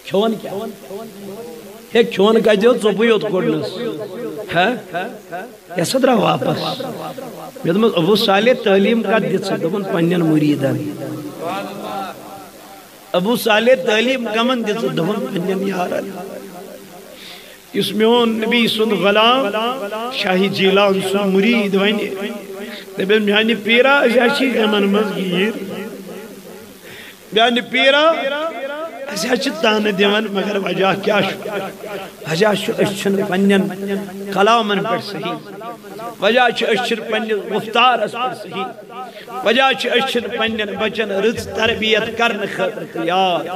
کھیون کیا؟ ہے کھیون کا جو چوپی ہوت کوڑنس ہے ہاں؟ یا صدرہ واپس۔ میں دمت ابو صالح تعلیم کا دیت سے دمن پنین مریدن ابو صالح تعلیم کمن دیت سے دمن پنین یارن اس میون نبی سن غلام شاہی جیلان سن مرید ونی دبن میانی پیرا اشاشی غمن مزگیر میانی پیرا اسی اچھ تانے دیوان مگر وجہ کیا شو وجہ شو اچھن پنین کلامن پر صحیح وجہ چھ اچھن پنین گفتار اس پر صحیح وجہ چھ اچھن پنین بچن رز تربیت کرن خطر تیار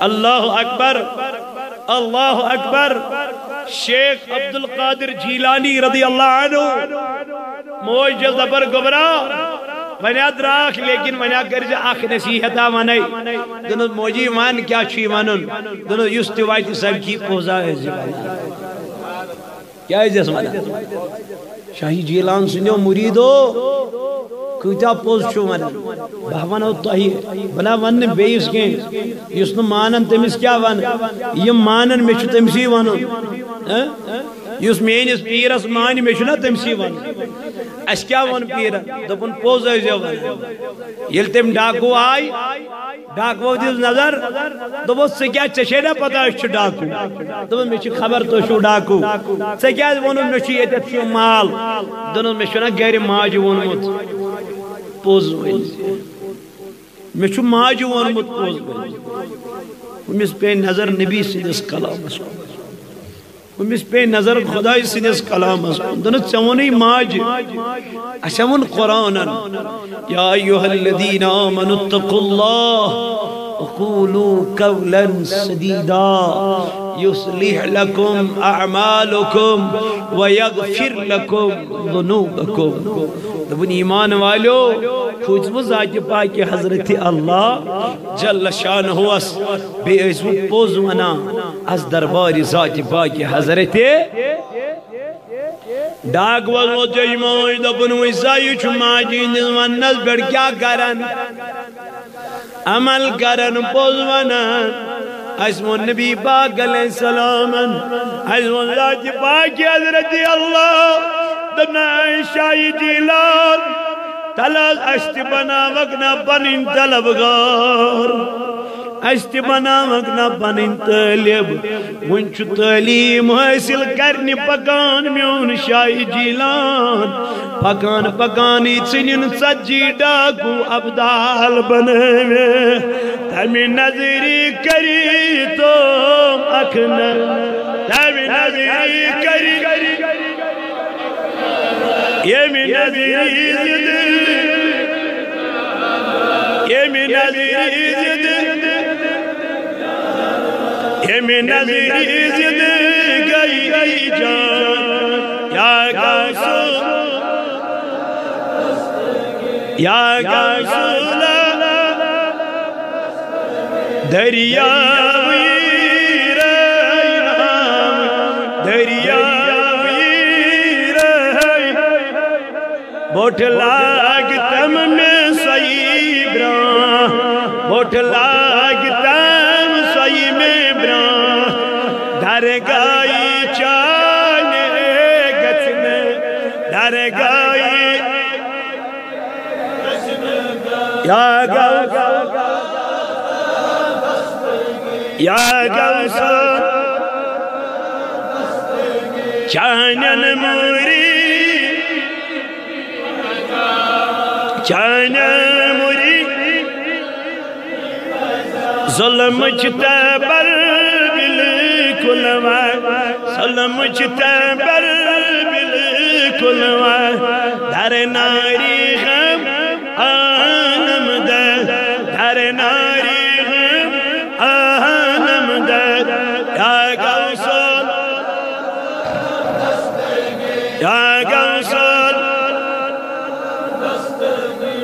اللہ اکبر اللہ اکبر، شیخ عبدالقادر جیلانی رضی اللہ عنہ موج زبر گبرا ونیا دراک لیکن ونیا کرز اخ نصیحتا ونی دنو موجی وان کیا چھی ونن دنو یس تیوائی سب کی پوزا ہے زبانا کیا ہے جس مانا؟ شاہی جیلان سنیو، مریدو۔ کتا پوز چھو ون بہ ونو تہی بلا ون بیس کی اس مانن تمس کیا ون؟ یہ مانن مے تمسی ون؟ ہاں؟ اس میس پیرس مان مے تمسی ون؟ اس کیا ون پیر؟ دپن پوز ای ون۔ یل تم ڈاکو آئی، ڈاکو دس نظر دپس ژے کیا ژے نا پتہ اس ڈاکو؟ دپن مے خبر تو چھو ڈاکو۔ ژے کیا ون مے یتھ مال؟ دن مے نا گھر ماج وونمت پوز ون مے ماج وونمت پوز ون امس پہ نظر نبی سندس کلامس امس پہ نظر خدا سندس کلامس دن ژے ماج اچھا قرآن یا ایوہ الذین آمنوا اتقوا اللہ وقولوا قولا سديدا يصلح لكم أعمالكم ويغفر لكم ذنوبكم. دبن ایمان والو؟ پوچھو ذات پاک حضرت اللہ جل شان ہوس بے ازو پوز ونا از دربار ذات پاک حضرت ڈاک وزو جیموئی دبن ویسائی چھو ماجی نزمانس بڑھ کیا کرن؟ عمل کرن پوز ونان اسمو نبی پاک علیہ السلام اسمو ذات پاک حضرت اللہ. دنا عائشہ جیلان. تلاز اشت بنا وقنا بنین طلبگار اشت بنا وقنا بنین طلب ونچ تعلیم حاصل کرنی پکان میون شاہی جیلان پکان پکانی چنین سجی ڈاکو ابدال بنے تمی نظری کری تو اکھنا تمی نظری کری یہ نظری زد یہ نظری زد می نظری زد گئی جان۔ یا گوسو یا گوسو دریا دریا بوٹ لاگ تم میں سئی بران بوٹ لاگ یا گو سر چانن موری چانن موری ظلم چتا بر بالکل ظلم چتا بر بالکل در ناری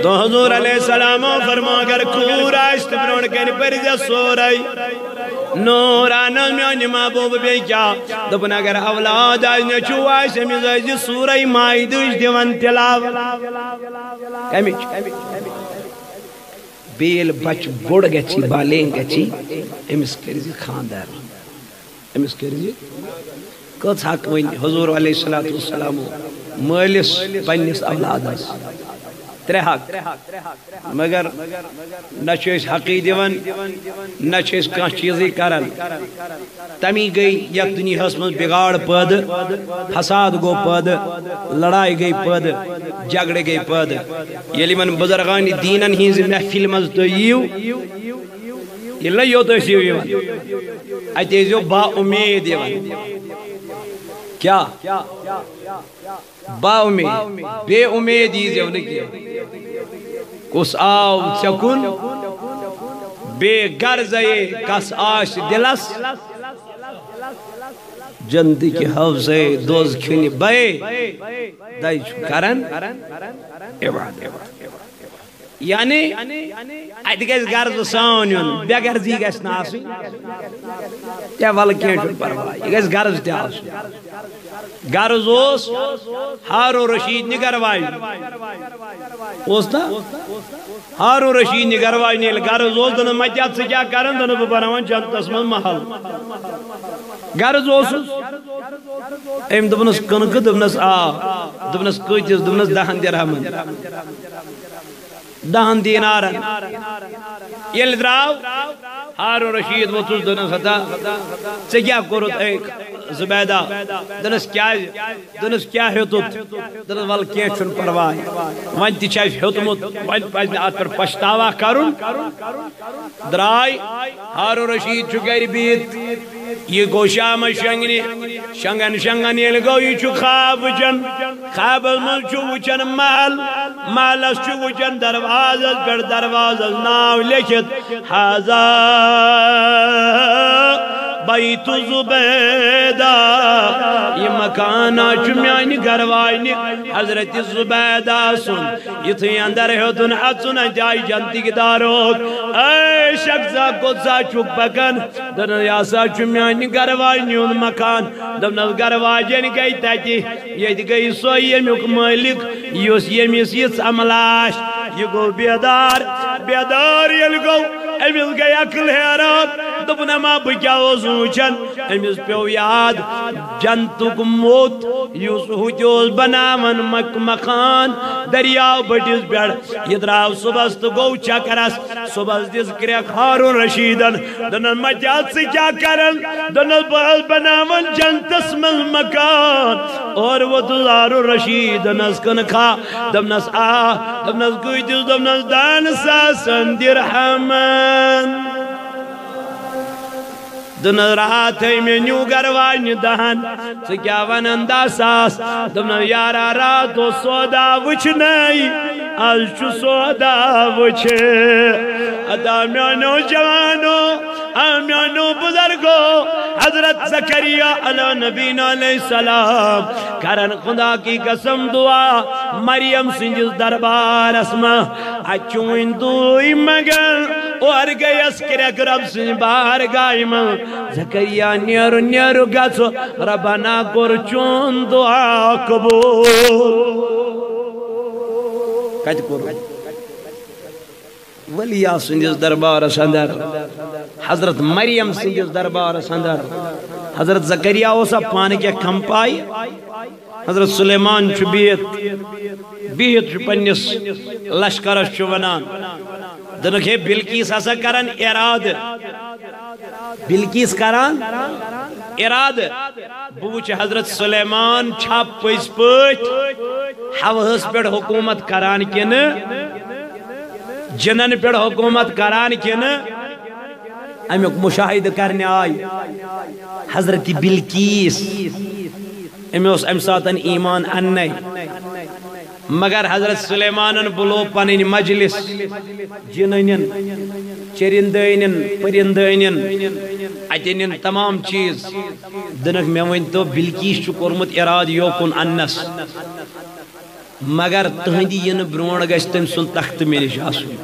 تو حضور علیہ السلام فرما کر کور آشت بروڑ کر پر جا سو رئی نورانا محبوب بے کیا۔ دپن اگر اولاد آج نچو آش ہمیز آج جی، سورہ مائدوش دیوان تلاو۔ کمیچ بیل بچ بڑ گچی بالین گچی امس کرزی خاندار۔ امس کرزی کت حق ون حضور علیہ السلام مالس پنس اولادس ترے حق مگر نچ حقی دیون نچ کان چیزی کرن۔ تمی گئی یک دنیا من بگاڑ پد، حساد گو پد، لڑائی گئی پد جگڑے گئی پد۔ یلی من بزرگانی دینن ہی محفل مز تو یو یہ یوت یو یوان اتیزیو با امید یوان کیا؟ با امید، بے امید یہ جو نکی کس آو چکن، بے گرزے کس آش دلس۔ جندی کی حوزے دوز کھنی یعنی بے دائی چھو کرن۔ ایوان یعنی اتہ گھس غرض سان بے غرضی گھس نا آسن کیا ول کینٛہہ چھُنہٕ پرواے یہِ گژھِ غرض تہِ غرض اس ہارو رشید نگروائی اس نا ہارو رشید نگروائی نیل غرض اس دن مجد سے کیا کرن؟ دن بناوان جنتس من محل. غرض اس ام دبنس کنک، دبنس آ، دبنس کتس دبنس دہن درہمن. دہن دینارن یل دراو، ہارو رشید وتس دنس ہتا ژے کیا کوٚرُتھ اے زبیدہ. دنس کیا دنس کیا ہیوتت دنس ول کینٛہہ چھُنہٕ پرواے وۄنۍ تہِ چھِ اَسہِ ہیوٚتمُت وۄنۍ پَزِ نہٕ اَتھ پشتاوا کَرُن. درٛاے ہارو رشید چھُ گرِ بِہِتھ یہ گو شام شنگنی شنگن شنگن یل گو یہ چھو خواب وچن. خواب مل چھو وچن محل محل محلس چھو وچن دروازت پر دروازت ناو لکھت. حاضر بیت زبیدہ۔ یہ مکانا چمیانی گروائنی حضرت زبیدہ سن۔ یہ تھی اندر ہیتن اچن جائی جنتی کی داروت اے شخصا قدسا چک بکن دن یاسا چمیانی گروائنی ان مکان۔ دن گروائجن گئی تاکی یہ گئی سوئی یمیک مالک۔ یوس یمیس یہ عملاش یہ گو بیدار۔ بیدار یہ گو امیل گئی اکل حیران۔ حیرات دپن ما بہ کیا وچن امس پیو یاد، جنتک موت یس ہوتیوس بناون مک مکان دریاو بٹس پہ یہ دراو صبح تو گو چکرس. صبح دس کرک ہارون رشیدن. دن مجاد سے کیا کرن؟ دن بہل بناون جنتس من مکان. اور وہ ہارون رشیدن اس کن کھا دمنس آ، دمنس گویتس دمنس دان ساسن درہمن دن رات میں نیو گروانی دہن۔ سکیا کیا ونن دا ساس دن یارا رات و سودا وچ آج چو سودا وچ ادا میانو جوانو آمیانو بزرگو، حضرت زکریہ علیہ نبینا علیہ السلام، کرن خدا کی قسم دعا، مریم سنجز دربار اسما اچون دوئی مگر، اور گئی اس کرک رب سن بار گائی من زکریہ نیرو نیرو گسو ربنا کر چون دعا قبول۔ کت کرو ولی سندس دربار سندر، حضرت مریم سندس دربار سندر، حضرت زکریہ اوسا پان کے کم پائی، حضرت سلیمان چھ بیت بیت چھ پنس لشکرس چھ ونان دنک ہے بلکیس ہسا کرن اراد۔ بلکیس کران اراد۔ بوچ حضرت سلیمان چھپ پس پت ہوہس پہ حکومت کران کن۔ جنن پہ حکومت کران کن۔ امیک مشاہد کرنے آئی۔ حضرت بلکیس امی اس امساتن ایمان اننے۔ مگر حضرت سلیمانن بلو پنن مجلس۔ جنن چرندین پرندین اتن تمام چیز۔ دنک میں ون تو بلکیس کورمت اراد یوکن انس۔ مگر تہندی ین برون گژھِ تٔمۍ سُنٛد تختہٕ مےٚ نِش آسُن۔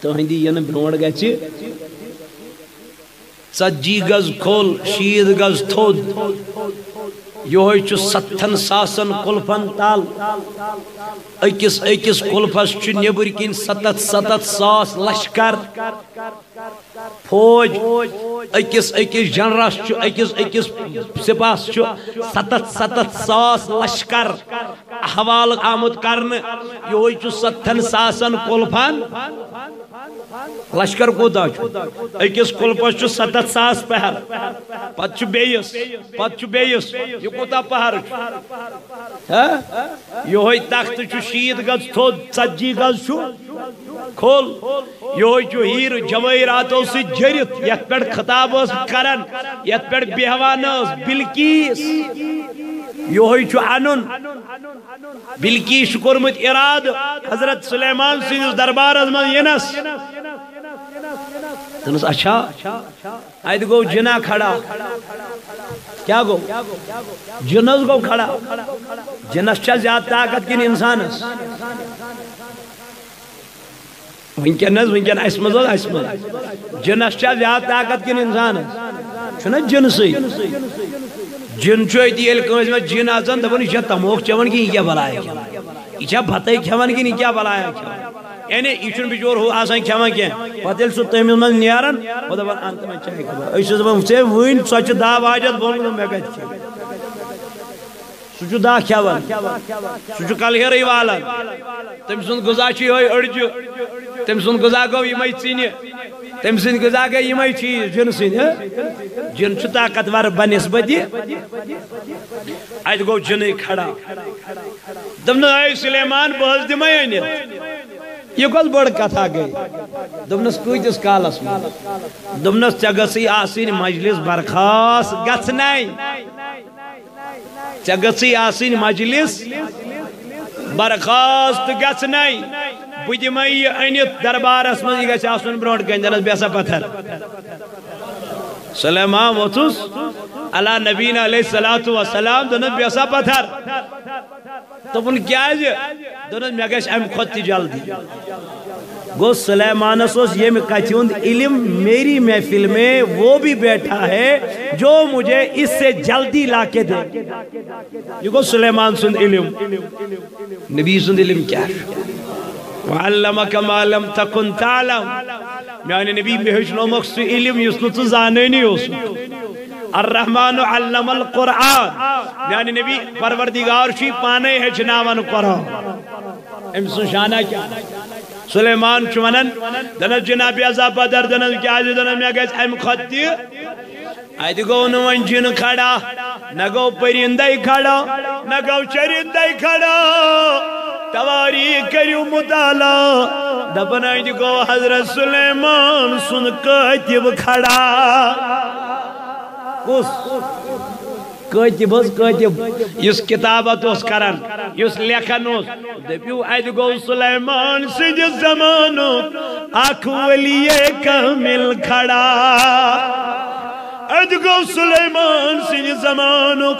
تہندی ین برون گژھِ ژتجی گز کھول شیٖت گز تھوٚد۔ یہوے چھُ ستن ساسن کلفن تل أکِس أکِس کلفس چھُ نیٚبٕرۍ کِنۍ ستتھ ستتھ ساس لشکر۔ فوج أکِس أکِس جنرس چھُ أکِس أکِس سپاہس چھُ ستتھ ستتھ ساس لشکر حوالہٕ آمُت کرنہٕ یہوے چھُ ستن ساسن کلفن لشکر کوتاہ چھُ أکِس کلفس چھُ ستتھ ساس پہر پتہٕ چھُ بیٚیِس پتہٕ چھُ بیٚیِس یہ کوتاہ پہر چھُ یہوے تخت چھُ گز تھوٚد ژتجی گز چھُ کھول۔ یہوے چھُ ہیٖر جوٲہراتو سۭتۍ جٔرِتھ یتھ پٮ۪ٹھ خطاب ٲس کران یتھ پٮ۪ٹھ بیہوان ٲس بلکیس یہوے چھُ انُن بلکیس چھُ کوٚرمُت اراد، حضرت سلیمان سٕنٛدِس دربارس منٛز یِنس۔ دنس اچھا۔ ات گو جنا کھڑا۔ کیا گو؟ جنس گو کھڑا۔ جنس چھا زیادہ طاقت کن انسانس ونکن ونکس ونکن اس مز اس مز جنس چھا زیادہ طاقت کن انسانس چھنا جنسی جن چویتی ایل کنز میں جن آزن دبن یہ تموک چون کی کیا بلایا یہ بھتے کھون کی کیا بلایا یعنی یہ بچور ہو، آسان کھون کی۔ پتہ سو تمس من نیران وہ دپان انت میں چاہے خبر اس دپان ژے ون سو دا واجت بول مے کت سہ دا کھون سہ کلہرے والان تم سن غذا یہ اڑجو تم سن غذا گو یہ ژینہ تم سن غذا گئی یہ چیز جن سن جن طاقتور بنسبت ات گو جن کھڑا دم اے سلیمان بہت دم یہ کل بڑ کتھا گئی دمنس کتس کالس دمنس ٹھہ گی آسن مجلس برخاست گھن ٹھہ گی آسن مجلس؟ برخاست گھن بہ دم یہ انت دربارس من یہ گھن برو بیسا پتھر۔ سلیمان ووتھس۔ اللہ نبین علیہ الصلوۃ والسلام دنس بیسا پتھر۔ دپن کیاز؟ دنس مے گژھِ امہِ کھۄتہٕ تہِ جلدی۔ گو سلیمانس اس یہ کتھ علم میری محفل میں وہ بھی بیٹھا ہے جو مجھے اس سے جلدی لا کے دے۔ یہ گو سلیمان سند علم۔ نبی سند علم کیا وعلمك ما لم تكن تعلم۔ یعنی يعني نبي بهشنو مقصد علم یسنو تو يسنط زانيني يوسف الرحمن علم القرآن۔ یعنی يعني نبي پروردگار شي پانے ہچناون قرآن۔ ام سن شانہ کیا؟ سلیمان چونن دنس جناب عذاب بدر دنس کیا دنس میں گئے ام خطی. ات گو نون جن کھڑا نہ گو پرندے کھڑا نہ گو چرندے کھڑا. تواری کریو مطالعہ. دپن ات گو حضرت سلیمان سن کاتب کھڑا. کس کاتب حظ کاتب اس کتابت اس کرن اس لیکن اس دپیو ات گو سلیمان سج زمانو آکھ ولی کامل کھڑا۔ اید گو سلیمان سج زمانو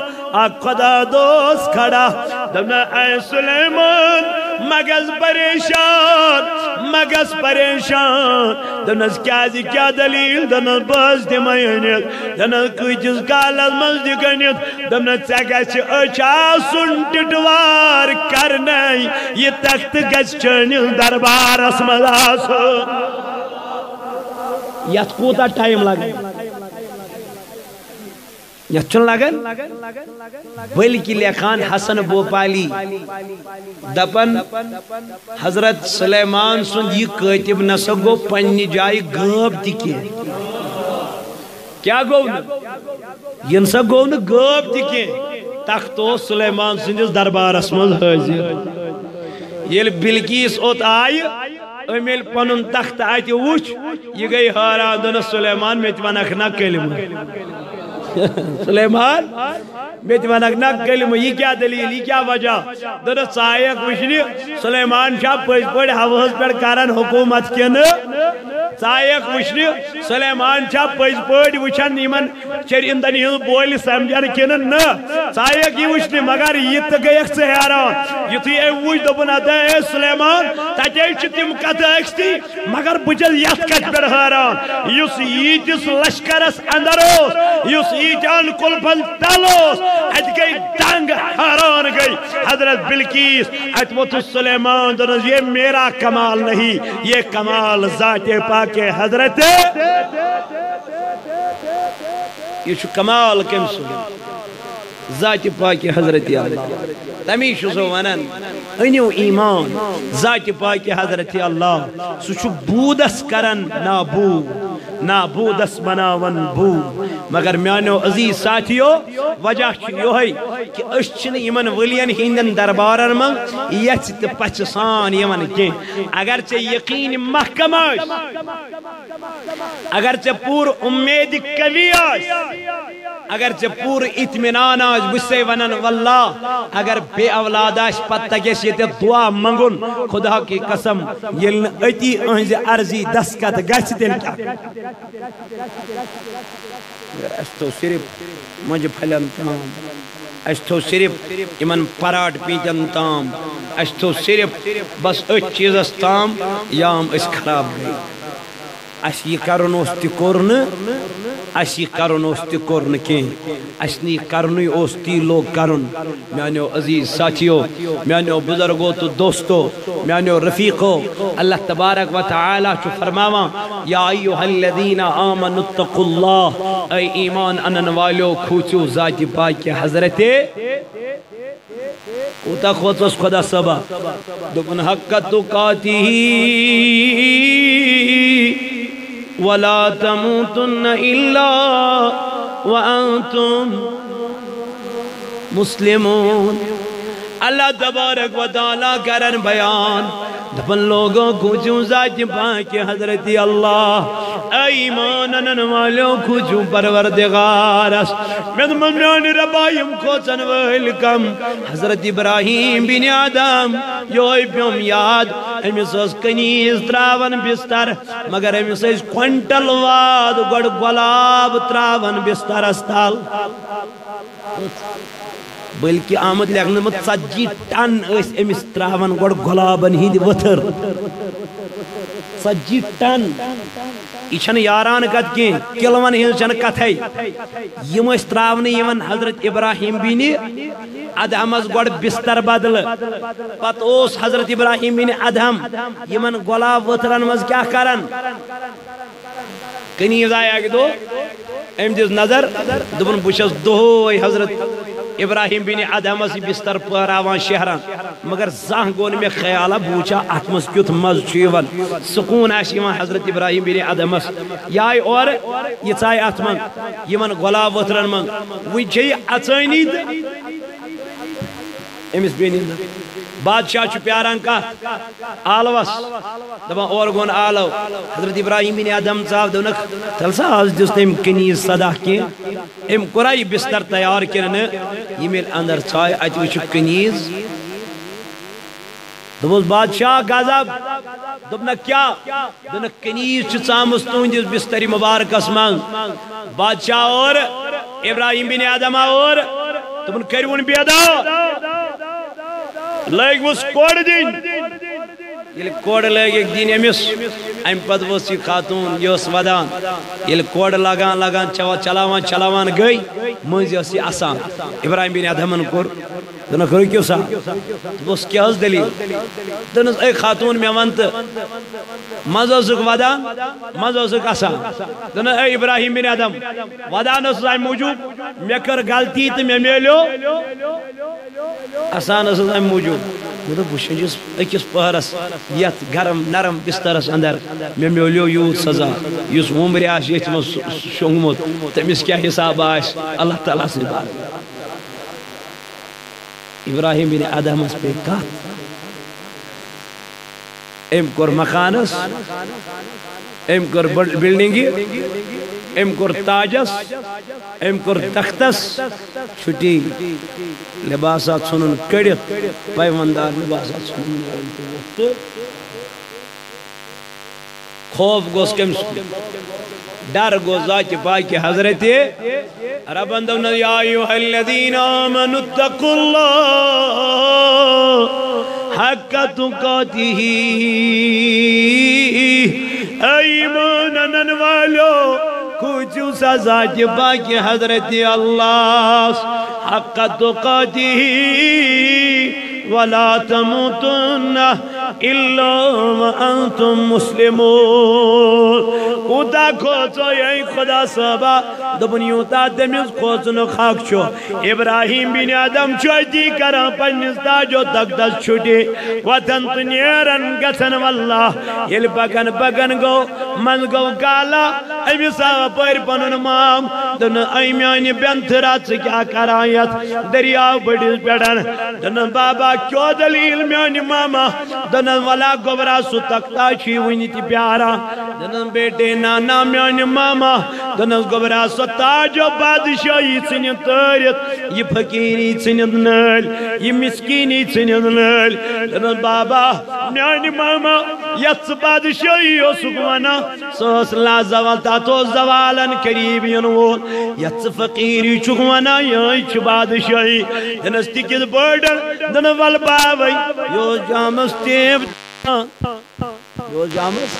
آکھ خدا دوست کھڑا۔ دمنا اے سلیمان مگز پریشان مگز پریشان. دنس کیا کیا دلیل؟ دنس بس دی مینت دنس کچھ کالت مز دی گنت دنس چگہ چھ اچھا سن ٹٹوار کرنے یہ تخت گچھ چنل دربار اسمد آسو یت کوتا ٹائم لگے. چن لگن؟ بلکہ لکھان حسن بوپالی، دپن حضرت سلیمان سن یہ کاتب نسا گو پنی جائے غب تھی کیا گو؟ یہ نسا گو نا غب تھی تخت سلیمان سندس دربارس من حاضر۔ یل بلکیس اوت آئی، امیل پنن تخت اتہ وچ، یہ گئی حیران دن سلیمان مت ونک نہ کلمہ۔ سلیمان بیت ونک نک کلمہ، یہ کیا دلیل، یہ کیا وجہ؟ در سائق وشنی سلیمان شاہ پج پڑ حوض پڑ کرن حکومت کن؟ سائق وشنی سلیمان شاہ پج پڑ وچن یمن چرندن ہند بول سمجھن کن؟ نہ سائق یہ وشنی مگر یہ تو گیک سے حیران یتھی اے وچ دبن ادا اے سلیمان تتے چ تم کت اکستی مگر بجل یت کت پڑ حیران یس یتس لشکرس اندر یس ایجان کل پل تلوس. ات گئی دنگ حیران گئی. حضرت بلکیس ات وط سلیمان دنز یہ میرا کمال نہیں، یہ کمال ذات پاک حضرت یہ شو کمال کم سو ذات پاک حضرت اللہ. تمی شو سو ونن انیو ایمان. ذات پاک حضرت اللہ، سو بودس کرن نابو نابودس بناون بو. مگر میانو عزیز ساتھیو، وجہ یہ کہ اشن یمن ولین ہندن دربارن من یچ تہ پچ یمن کی اگر چے یقین محکم اگر چے پور امید قوی اگر چے پور اطمینان آج بسے ونن واللہ، اگر بے اولاد آش پتہ گیس یہ دعا منگن خدا کی قسم یلن اتی انج عرضی دسکت گچ دن کیا۔ صرف مجھ پھلن تام اس صرف امن پراٹ پیتن تام اس صرف بس ات چیز تام، یام اس خراب گئی۔ اس یہ کرن اس تہ کور اس یہ کرن اس تہ کور کی اس نی کرن اس تی لوگ کرن میانو عزیز ساتھیو میانو بزرگو تو دوستو میانو رفیقو اللہ تبارک و تعالی چھ فرماوا یا ایوہ الذین آمنوا اتقوا اللہ اے ایمان انن والو کھوچو ذات پاک حضرت کوتا خوتوس خدا سبا دکن حق تقاتی ولا تموتن الا وانتم مسلمون. اللہ تبارک و تعالیٰ کرن بیان. دفن لوگوں کو چون ذات کے حضرت اللہ ایمان انن والوں کو چون پروردگار اس میں ممنان ربائیم کو چنویل کم حضرت ابراہیم بن آدم. یوئی پیوم یاد. امیس اس کنیز تراون بستر. مگر امیس اس کونٹل واد گڑ گلاب تراون بستر استال. بلکہ آمد لگن مت ژتجی ٹن اس امس تراون گۄڈٕ گۄلابن ہٕنٛدۍ ؤتھٕر ژتجی ٹن یہ یاران کتھ کینٛہہ کِلوَن ہٕنٛز چھنہٕ کتھے یِم ٲسۍ حضرت ابراہیم بِنہِ ادہمس گۄڈٕ بستر بدلہٕ پتہٕ اوس حضرت ابراہیم بِنہِ ادہم یِمن گۄلاب ؤتھرن منٛز کیٛاہ کران کنیز آیا اکہِ دۄہ أمۍ دِژ نظر؟ دوٚپُن بہٕ چھُس حضرت۔ ابراہیم بن ادمس بستر پراوان شہران، مگر زان گون میں خیالہ بوچا ات مز کیت مز چیون۔ سکون آس حضرت ابراہیم بن ادمس یہ اور، یہ ژائے ات من یمن گلاب وترن من۔ ون چھ جی اچانی امس بے بادشاہ چھ پیاران کا آلوس، دبا اور گون آلو۔ حضرت ابراہیم بن آدم صاحب دونک تلسا آز دست ام کنیز صدا کی ام قرائی بستر تیار کرنے، یہ میل اندر چھائے اچھ وچھ کنیز۔ دوز بادشاہ غضب دبنا کیا؟ دبنا کنیز چھ ژامس تہندس بستر مبارک اسمان بادشاہ اور ابراہیم بن آدم اور دبن کریون بیدا لگ وس کوڑ دین یل کوڑ لگ ایک دین امس ام پت وس یہ خاتون یہ ودان یل کوڑ لگان لگان چلاوان چلاوان گئی منز یہ اسان ابراہیم بن ادہمن کور دن کرو کیو سا بس کیا اس دلیل دن اے خاتون میں ونت مز اسک ودان مز اسک اسان دن اے ابراہیم بن ادم ودان اس موجود مے کر غلطی تو مے میلیو آسان اس ام موجود مطلب بشجس اکس پہرس یت گرم نرم بسترس اندر مے میلیو یوت سزا یس عمر آس یت مس شونگمت تمس کیا حساب آس اللہ تعالی سے بار ابراہیم بن آدم اس پہ کات ام کور مکانس ام کور بلڈنگی ام کور تاجس ام کور تختس چھٹی لباسات سنن کڑت پیوندار لباسات سنن خوف گوس کم ڈر گو ذات پاک حضرت ربن دونا یا ایوہ الذین آمنوا اتقوا اللہ حق تقاته ایمان والو کچھو سزا کی باقی حضرت اللہ، حق تقاته ولا تموتن الا وانتم مسلمون. کوتا کھوچو یہ خدا صحبہ دبن یوتا دمیز کھوچنو خاک چھو ابراہیم بن آدم چھوٹی کرا پنیس تاجو تک دس چھوٹی. وطن تنیرن گسن واللہ. یل بگن بگن گو، من گو کالا ایمی صاحب پر پنن مام. دن ایمیانی بینترات سے کیا کرایت. دریاو بڑیز پیڑن دن بابا کیو دلیل میانی ماما. دن والا گورا سو تکتا چھی ونی تی پیارا۔ دن بیٹے نانا میانی ماما دن گورا سو تاجو بادشاہی چنی تاریت یہ فقیری چنی نل یہ مسکینی چنی نل دن بابا میانی ماما، یت بادشاہی ہو سکوانا سوس لا زوال تا تو زوالن قریب ینوول یت فقیری چکوانا یہ چھ بادشاہی۔ دن استکت بڑن دن وال باوی یو جامس نیب جو جامس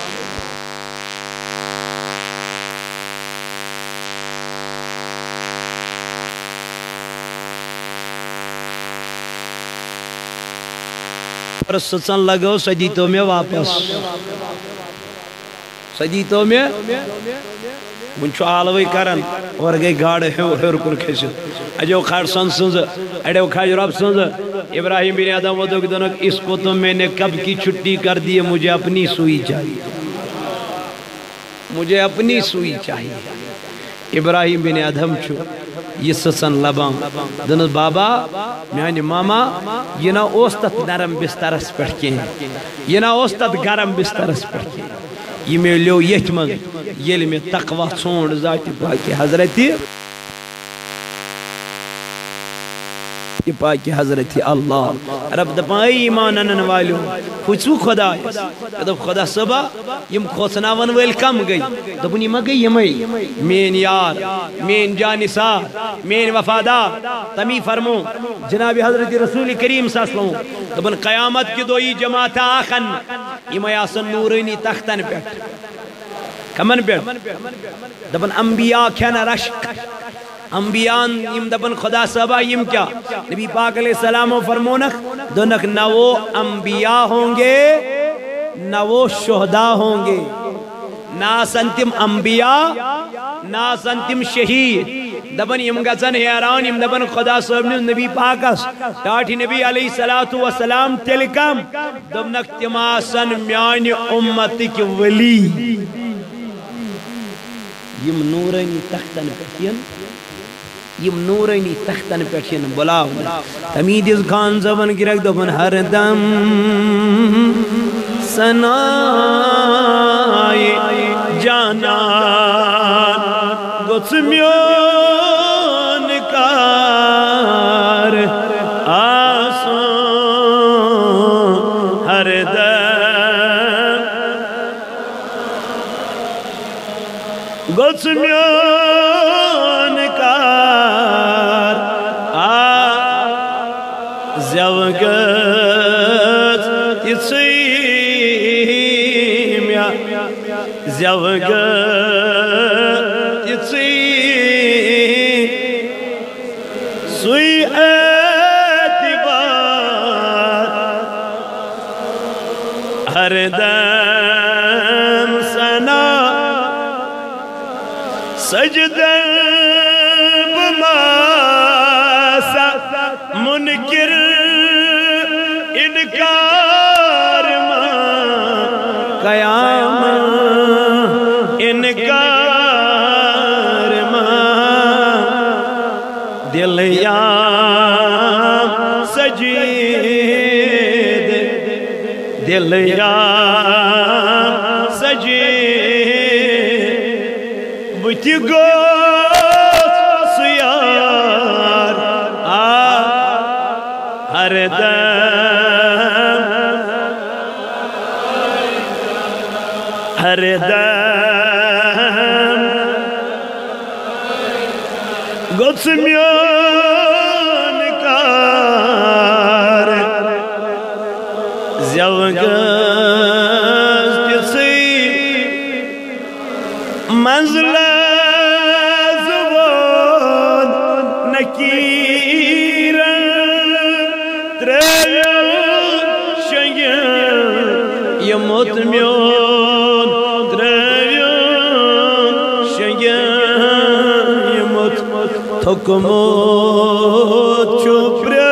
پر سچن لگو سجی تو میں واپس۔ سجی تو میں۔ ونچو آلوی کرن اور گئی گاڑ ہر کن کھسد اجو کھڑ سن سنز اڑو کھڑ رب سنز ابراہیم بن آدم ودوک دنک اس کو تو میں نے کب کی چھٹی کر دی مجھے اپنی سوئی چاہیے مجھے اپنی سوئی چاہیے ابراہیم بن ادھم چھو یہ سسن لبان دنس بابا میانی ماما یہ نا اوستت نرم بسترس پڑھ کے یہ نا اوستت گرم بسترس پڑھ کے یہ میں لیو یچ من یہ میں تقوی ژھونڈ ذات باقی حضرتی یہ پاکی حضرت اللہ. رب دپائی ایمان انن والیو پوچھو خدا. دپ خدا صبا یم کھوسناون ول کم گئی. دپن یہ گئی یمئی. مین یار. مین جانسار مین وفادار. تمی فرمو. جناب حضرت رسول کریم صلی اللہ علیہ وسلم دپن قیامت کی دوئی جماعت آخن. یمئی آسن نورینی تختن پیٹ کمن پیٹ دپن انبیاء کھینا رشک. انبیان یم دبن خدا صحبہ یم کیا؟ نبی پاک علیہ السلام و فرمونک دونک نہ وہ انبیاء ہوں گے نہ وہ شہدہ ہوں گے نہ سنتم انبیاء نہ سنتم شہید۔ دبن یم گزن حیران یم دبن خدا صحب نے نبی پاکس ٹاٹھی نبی علیہ السلام تلکم۔ دبنک تماسن میان امتک ولی۔ یم نورانی تختن پتین یم نورانی تختن پیٹھین بلاو. تمید از خان زبن گرک دبن ہر دم. سنائی جانا گوچ میون کار آسون ہر دم. گوچ میون هر دم سنا سجدہ بماسا منکر انکار ما قیام انکار ما دل یام سجید دل ہر تکموت چوپره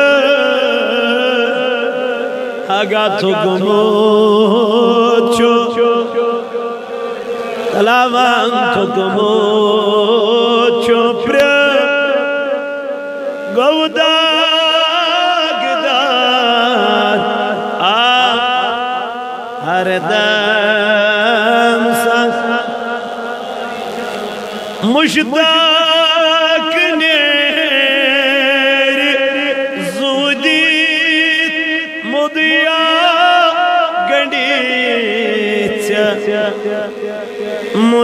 Aga tokumocho Talavan tokumocho Pre Govdagdar Ah Har dam san Mushtaq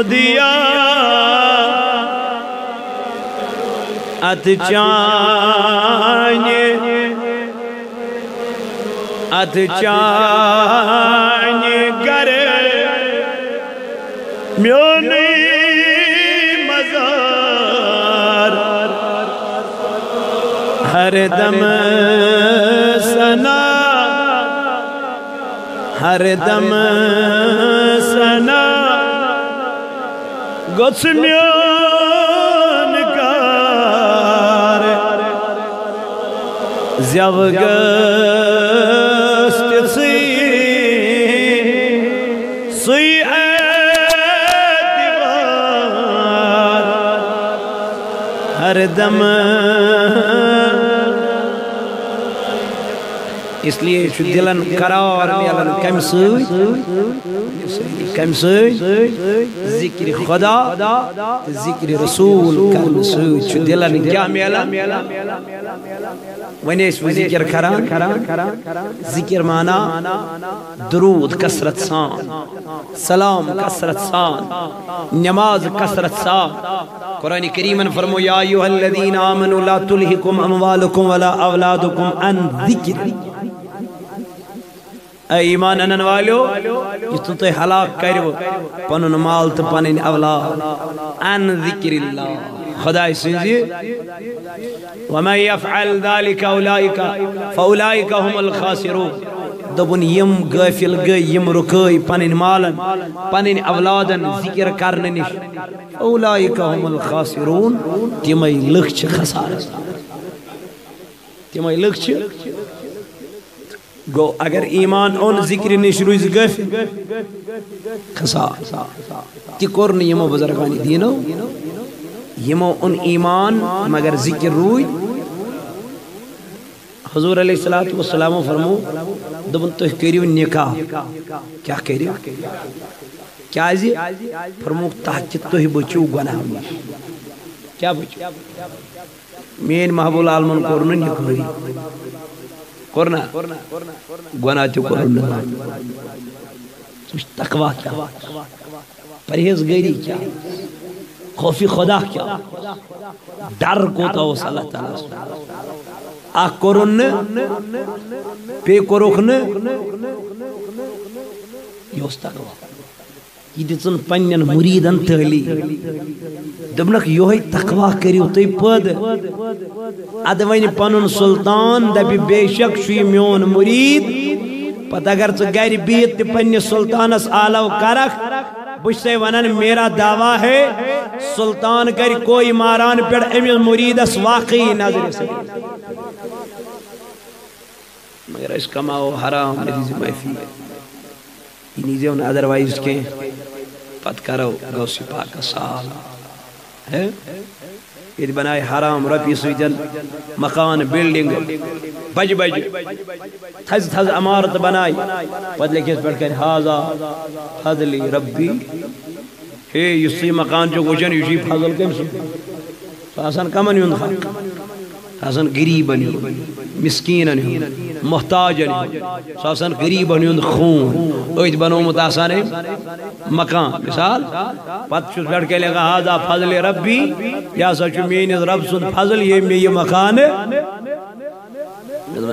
دیا۔ ات چائن ات چائن کرونی مزار۔ ہر دم سنا۔ ہر دم سنا۔ گوچ میون کار. زیو گست سی. سی اعتبار. ہر دم. اس لیے چھو دلن قرار میلن کم سوئی کم سوئی، ذکر خدا، ذکر رسول کم سوئی چھو دلن کیا میلن ونی اس ذکر کران ذکر مانا درود کسرت سان، سلام کسرت سان، نماز کسرت سان. قرآن کریم فرمو یا ایوہ الذین آمنوا لا تلہکم اموالکم ولا اولادکم ان ذکر. اے ایمان انن والو یہ تو تے حلاق کرو، پنن مال تو پنن اولاد ان ذکر اللہ۔ خدا سنزی ومن يفعل ذلك اولئك فاولئك هم الخاسرون۔ دبن یم غافل گئی یم رکئی پنن مالن پنن اولادن ذکر کرن نش۔ اولئک هم الخاسرون۔ تیمئی لکھ چھ خسارہ۔ تیمئی لکھ چھ گو، اگر ایمان اون ذکر نش روز گف خسار تی کرن یمو بزرگانی دینو، یمو ان ایمان مگر ذکر روی. حضور علیہ السلام فرمو، دبن تو کریو نکاح. کیا کریو؟ کیا زی؟ فرمو، تاکہ تو ہی بچو گناہ نش کیا بچو؟ مین محبول عالمن کرن نکوری. کرنا گناہ تو کرنا سوچ تقوی کیا؟ پرہیز گیری کیا؟ خوفی خدا کیا؟ ڈر کو تو اس اللہ تعالیٰ آہ کرن پی کرخن یہ اس تقوی۔ یہ دن پنن مریدن تلی دبنک یہ تقوا کریو تی پد اد ون پن سلطان دبی بے شک شی میون مرید پتہ اگر ژ گھر بہت تہ پنس سلطانس آلو کرک بچ سے ونن میرا دعویٰ ہے سلطان کر کوئی ماران پڑ امس مریدس واقعی نظر سے مگر اس کماؤ حرام نیزے ان ادروائز کے پت کرو گوسی پاک سال۔ ہے؟ یہ بنائے حرام رفی سویدن مکان بلڈنگ بج بج۔ تھز تھز امارت بنائی۔ پت لکھیت پڑھ کر حاضا فضلی ربی. ہے یسی مکان جو گوشن یوشی فضل کم سو آسان کمن یون خلق آسان غریبن یون مسکینن یون محتاجن یون آسان غریبن یون خون۔ اوید بنومت آسان مکان۔ مثال، پت چھس بیٹھ کے لگا حاضا فضل ربی، یا سچو مینز رب سن فضل، یہ میں یہ مکان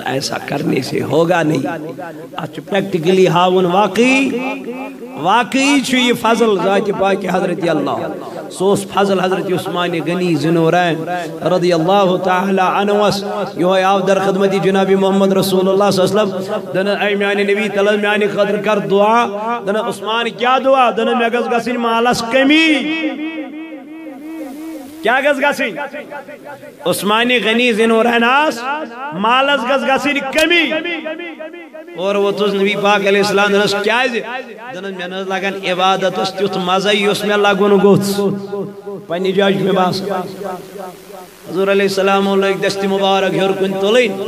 ایسا کرنے سے ہوگا نہیں۔ اچھ پریکٹیکلی ہاون واقعی واقعی چھو یہ فضل ذات پاک حضرت اللہ۔ سوس فضل حضرت عثمان غنی زنورین رضی اللہ تعالی عنوس یہ آو در خدمتی جناب محمد رسول اللہ صلی اللہ علیہ وسلم. دن اے میانی نبی تلال میانی خدر کر دعا. دن عثمان کیا دعا؟ دن میگز گسن مالس کمی. کیا گز گسن عثمانی غنی زنو زنوریناس مالس گز گسن کمی۔ اور وہ تو نبی پاک علیہ السلام دنس کیا ہے؟ دنس میں نظر لگن عبادت اس تیوت مزائی اس میں لگن گوت۔ پنی جاج میں باس۔ حضور علیہ السلام اللہ ایک دستی مبارک ہر کن تلین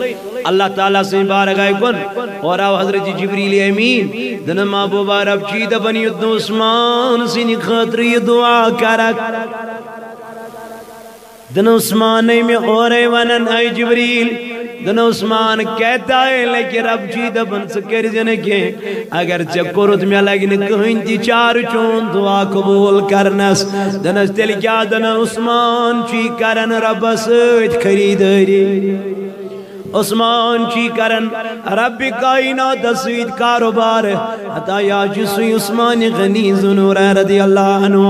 اللہ تعالیٰ سے مبارک آئے کن۔ اور آو حضرت جبریل امین۔ دن محبوبہ رب جی چید بنی عثمان سینی خاطر یہ دعا کرک۔ دن عثمان میں اورے ونن، اے جبریل، دن عثمان کہتا ہے، لیکن رب جی دبن سکر جن کے اگر چکرت میں لگن کہیں تی چار چون دعا قبول کرنس دنس تل کیا دن عثمان چی کرن رب سوچ خریداری عثمان چی کرن، رب کائنات سوید کاروبار، حتی یا جسوی عثمان غنی زنور رضی اللہ عنہ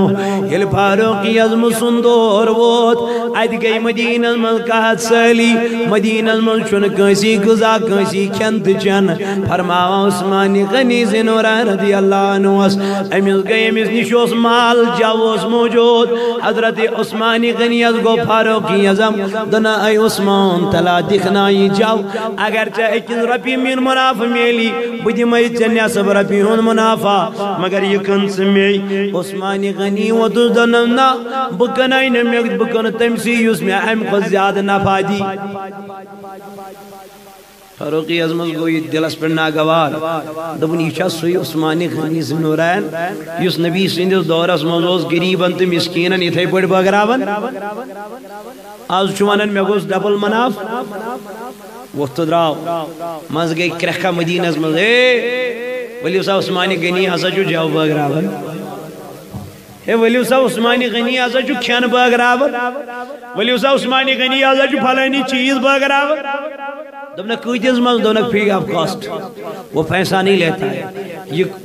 یل فاروقی عظم سندور ووت اد گئی مدینہ کہت سالی مدینہ من چھن کنسی غذا کنسی کھن تہ چن فرماوا عثمان غنی زنوران رضی اللہ عنہ اس۔ امس گئی امس نش اس مال جو اس موجود۔ حضرت عثمان غنی اس گو فاروق اعظم دنا اے عثمان تلا دکھنا یہ جو اگر چا اکس رپی من منافع میلی بدی مئی چنیا سب رپی ہون منافع۔ مگر یہ کنس می عثمان غنی و دو دننا بکنائی نمیگ بکن تمسی یوس میں اہم کو زیادہ نفع دی فاروقی عظمت گوئی دلس پر ناگوار۔ دبن یہ چھا سوی عثمان غنی زنورین۔ یس نبی سندس دورس موزوز گریبن تو مسکینن اتھائی پڑ بگرابن آز چوانن میں گوز ڈبل مناف۔ وقت دراو۔ مز گئی کرکا مدینہ مز اے ولیو صاحب عثمان غنی ہسا جو جاو بگرابن ہے ولیو سا عثمانی غنی ہسا جو کھین بگرابن ولیو سا عثمانی غنی ہسا جو پھلانی چیز بگرابن دبنا کوئیتیز مز دونک فری آف کاسٹ۔ وہ پیسہ نہیں لیتا ہے۔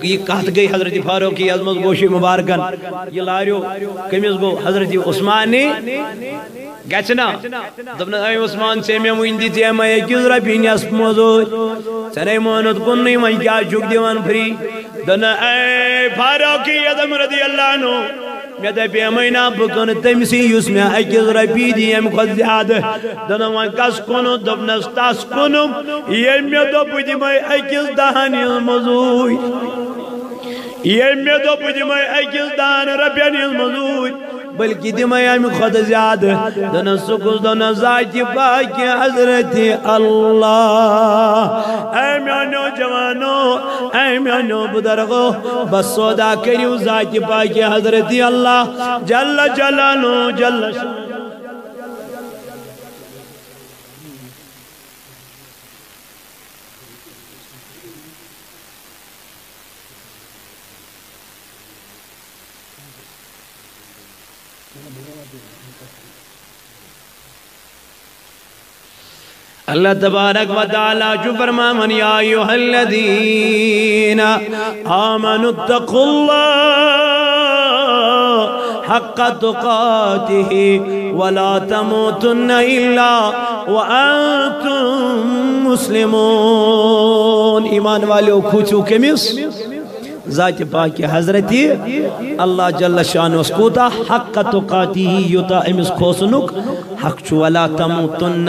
یہ کہت گئی حضرت فاروق کی عظمت گوشی مبارکن۔ یہ لاریو کمیز گو حضرت عثمانی گچنا دبنا اے عثمان سے میں موین دی تے میں کیز ربی نیس موزور سنے مونت کن نہیں میں کیا جھک دیوان فری دنا اے فاروقی عظم رضی اللہ عنہ میں دے پی مینا بکن تمسی یس میں اکیز ربی دی ام خود زیادہ دنا وان کس کنو دبنس تاس کنو یہ میں دو پجی میں اکیز دہانی مزوی یہ میں دو پجی میں اکیز دہان ربیانی مزوی بلکہ دمائی امی خود زیاد دن سکس دن ذات پاکی حضرت اللہ۔ اے میانو جوانو اے میانو بدرگو بس سودا کریو ذات پاکی حضرت اللہ۔ جل جلالو، جل شانو۔ اللہ تبارک و تعالی جو فرما من یا ایوہ الذین آمنوا اتقوا اللہ حق تقاته ولا تموتن الا وانتم مسلمون ایمان والے کھوچو کمیس ذات پاک حضرت اللہ جل شان اس کوتا حق تقاتی ہی یوتا امس کھوسنک حق چھو ولا تموتن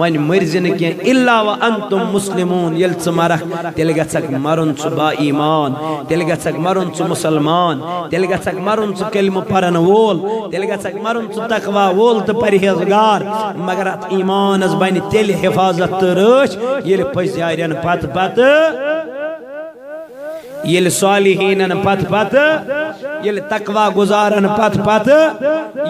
وین مرزن کی الا وأنتم مسلمون یل مرخ تیل گچک مرن چھ با ایمان تیل گچک مرن چھ مسلمان تیل گچک مرن چھ کلم پرن وول تیل گچک مرن چھ تقوی وول تو پرہیزگار۔ مگر ایمان از بین تیل حفاظت ترش یل پزیارین پت پت یل صالحین پت پت یل تقوی گزارن پت پت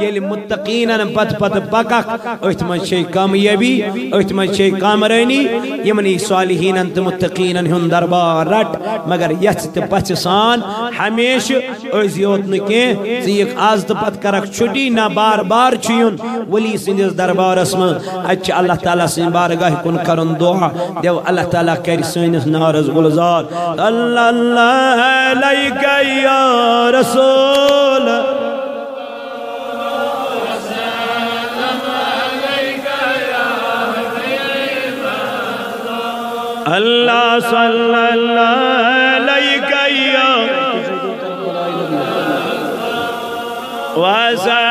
یل متقین پت پت پکک ات من شی کامیابی ات من شی کامرانی یمنی صالحین تو متقین ہن دربار رٹ، مگر یس تہ پچ سان ہمیش از یوت نہ کی زیک آز تہ پت کرک چھٹی نہ بار بار چھین ولی سندس دربارس من اچ اللہ تعالی سن بارگاہ کن کرن دعا۔ دیو اللہ تعالی کر سنس نارز گلزار۔ اللہ اللہ عليك يا رسول الله صلى الله عليك يا وسلم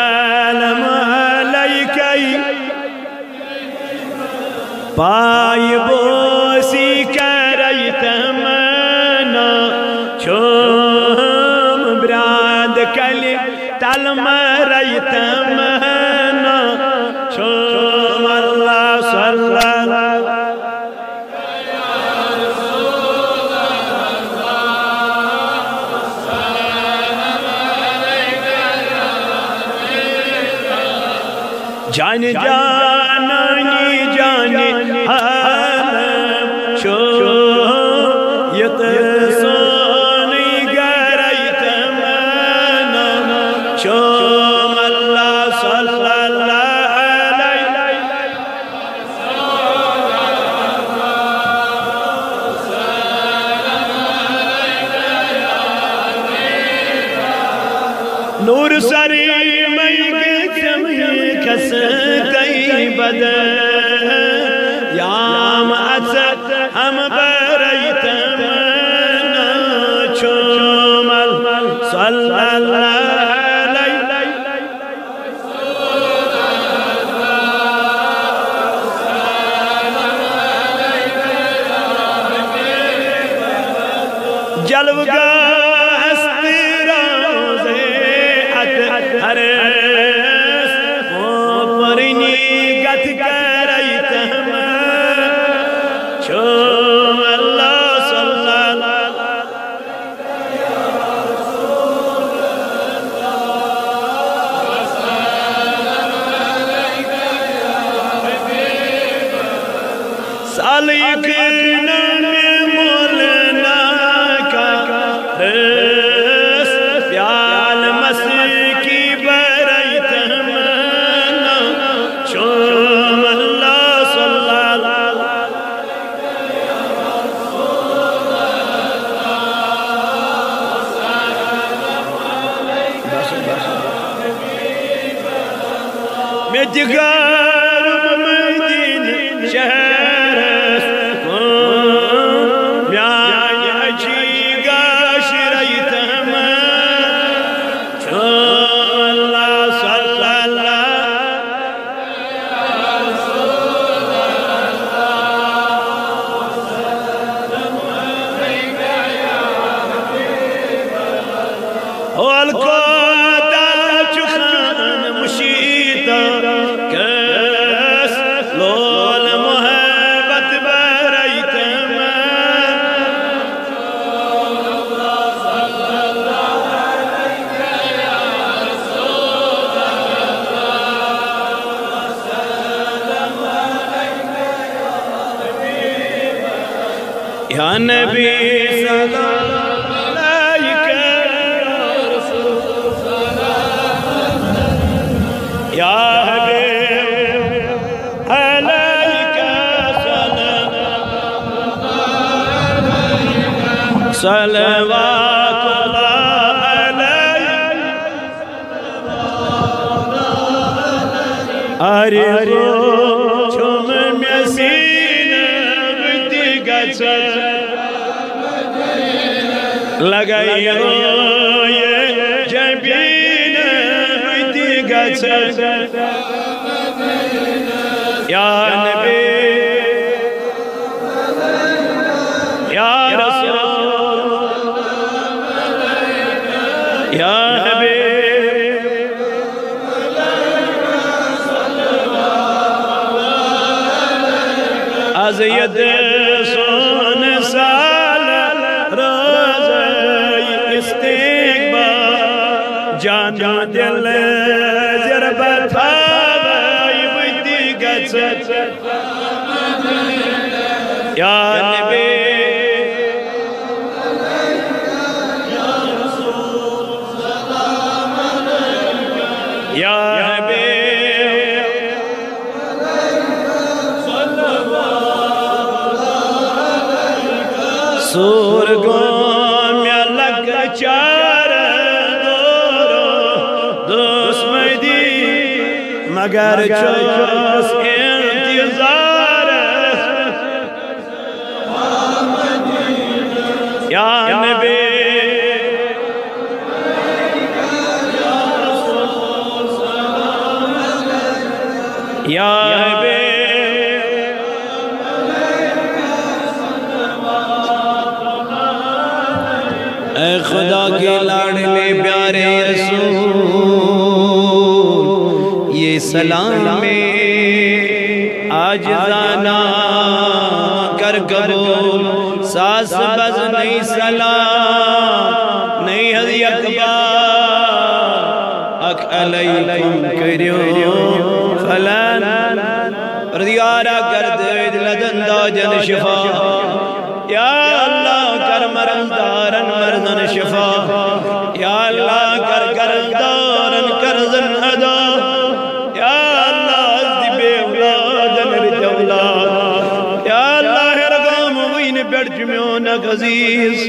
وین بیڑ جمیونک عزیز.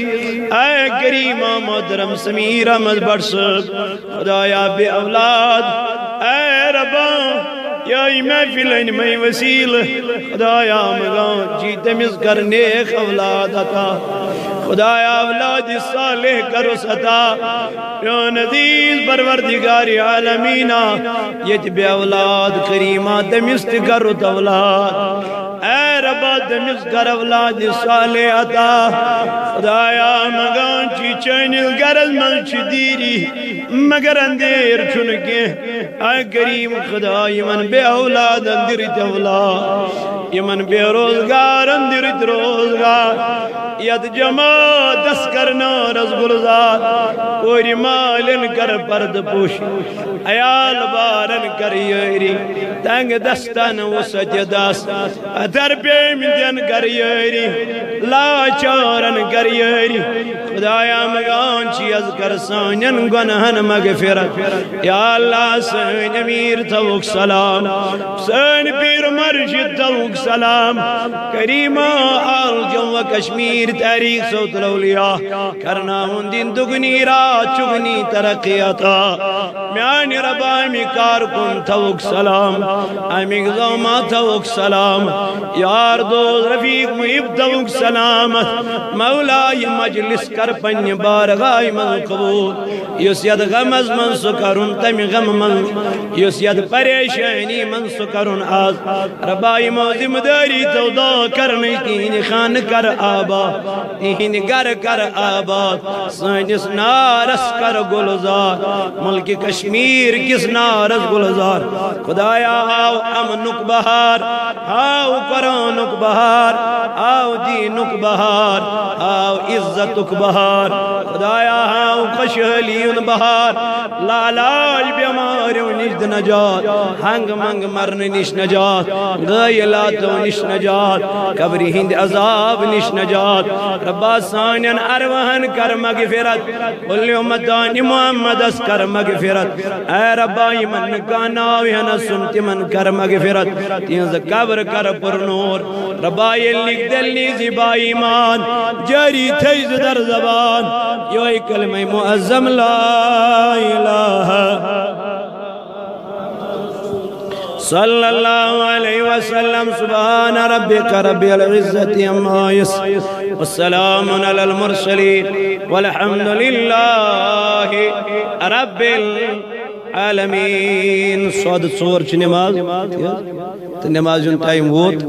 اے کریم محترم سمیر احمد برس خدایا بے اولاد. اے ربان یا محفل ان میں وسیل. خدایا مگان جی تمس کر نیک اولاد عطا. خدایا اولاد صالح کرو ستا. پیون عزیز پروردگار عالمینا یت بے اولاد کریمہ تمس کرو اولاد اے ربا تمس کر اولاد صالح عطا. خدایا مگان چی چینل گرز من چی دیری. مگر اندیر چنکے اے کریم خدا یمن بے اولاد اندرت اولاد. یمن بے روزگار اندرت روزگار. ید جمع دس کرنا رز گلزار. کوری مالن کر پرد پوشی ایال بارن کر یری. تنگ دستان و سجد دست. در پیم دن کر یری لا چارن خدایا مگان چی از کر سانین گنہن مغفرت یا اللہ سین امیر توک سلام، سین پیر مرشد توک سلام۔ کریمہ آل جو کشمیر تاریخ صوت الاولیاء، کرنا ہون دین دگنی را چگنی ترقی عطا۔ میانی ربا امی کارکن توک سلام امی غزوما توک سلام۔ یا یار دوز رفیق محب توک سلامت مولا یہ مجلس کر پنی بارغائی من قبول۔ یس ید غم از من سکرون تم غم من۔ یس ید پریشانی من سکرون آز۔ ربائی موزم داری تو دا کرنی تین خان کر آبا۔ تین گر کر آباد سنس نارس کر گلزار۔ ملک کشمیر کس نارس گلزار۔ خدایا، آو امنک بہار۔ آو قرآنک بہار آو دینک بہار آو عزتک بہار، خدایا ہاں، آو خشحلیون بہار لالاج بیماریوں نشد نجات، ہنگ منگ مرن نش نجات غیلاتو نش نجات قبری ہند عذاب نش نجات ربا سانین اروہن کر مغفرت، کل امتانی محمد اس کر مغفرت، اے ربا ایمن کاناوی ہنا سنتی من کر مغفرت تینز قبر کر پر نور ربا یہ لکھ دلی زبا ایمان جاری تیز در زبان. یہ کلمہ معظم لا الہ صلى الله عليه وسلم سبحان ربك رب العزة عما يصفون. والسلام على المرسلين والحمد لله رب العالمين. العالمین. سود ژور نماز. نماز ٹائم ووت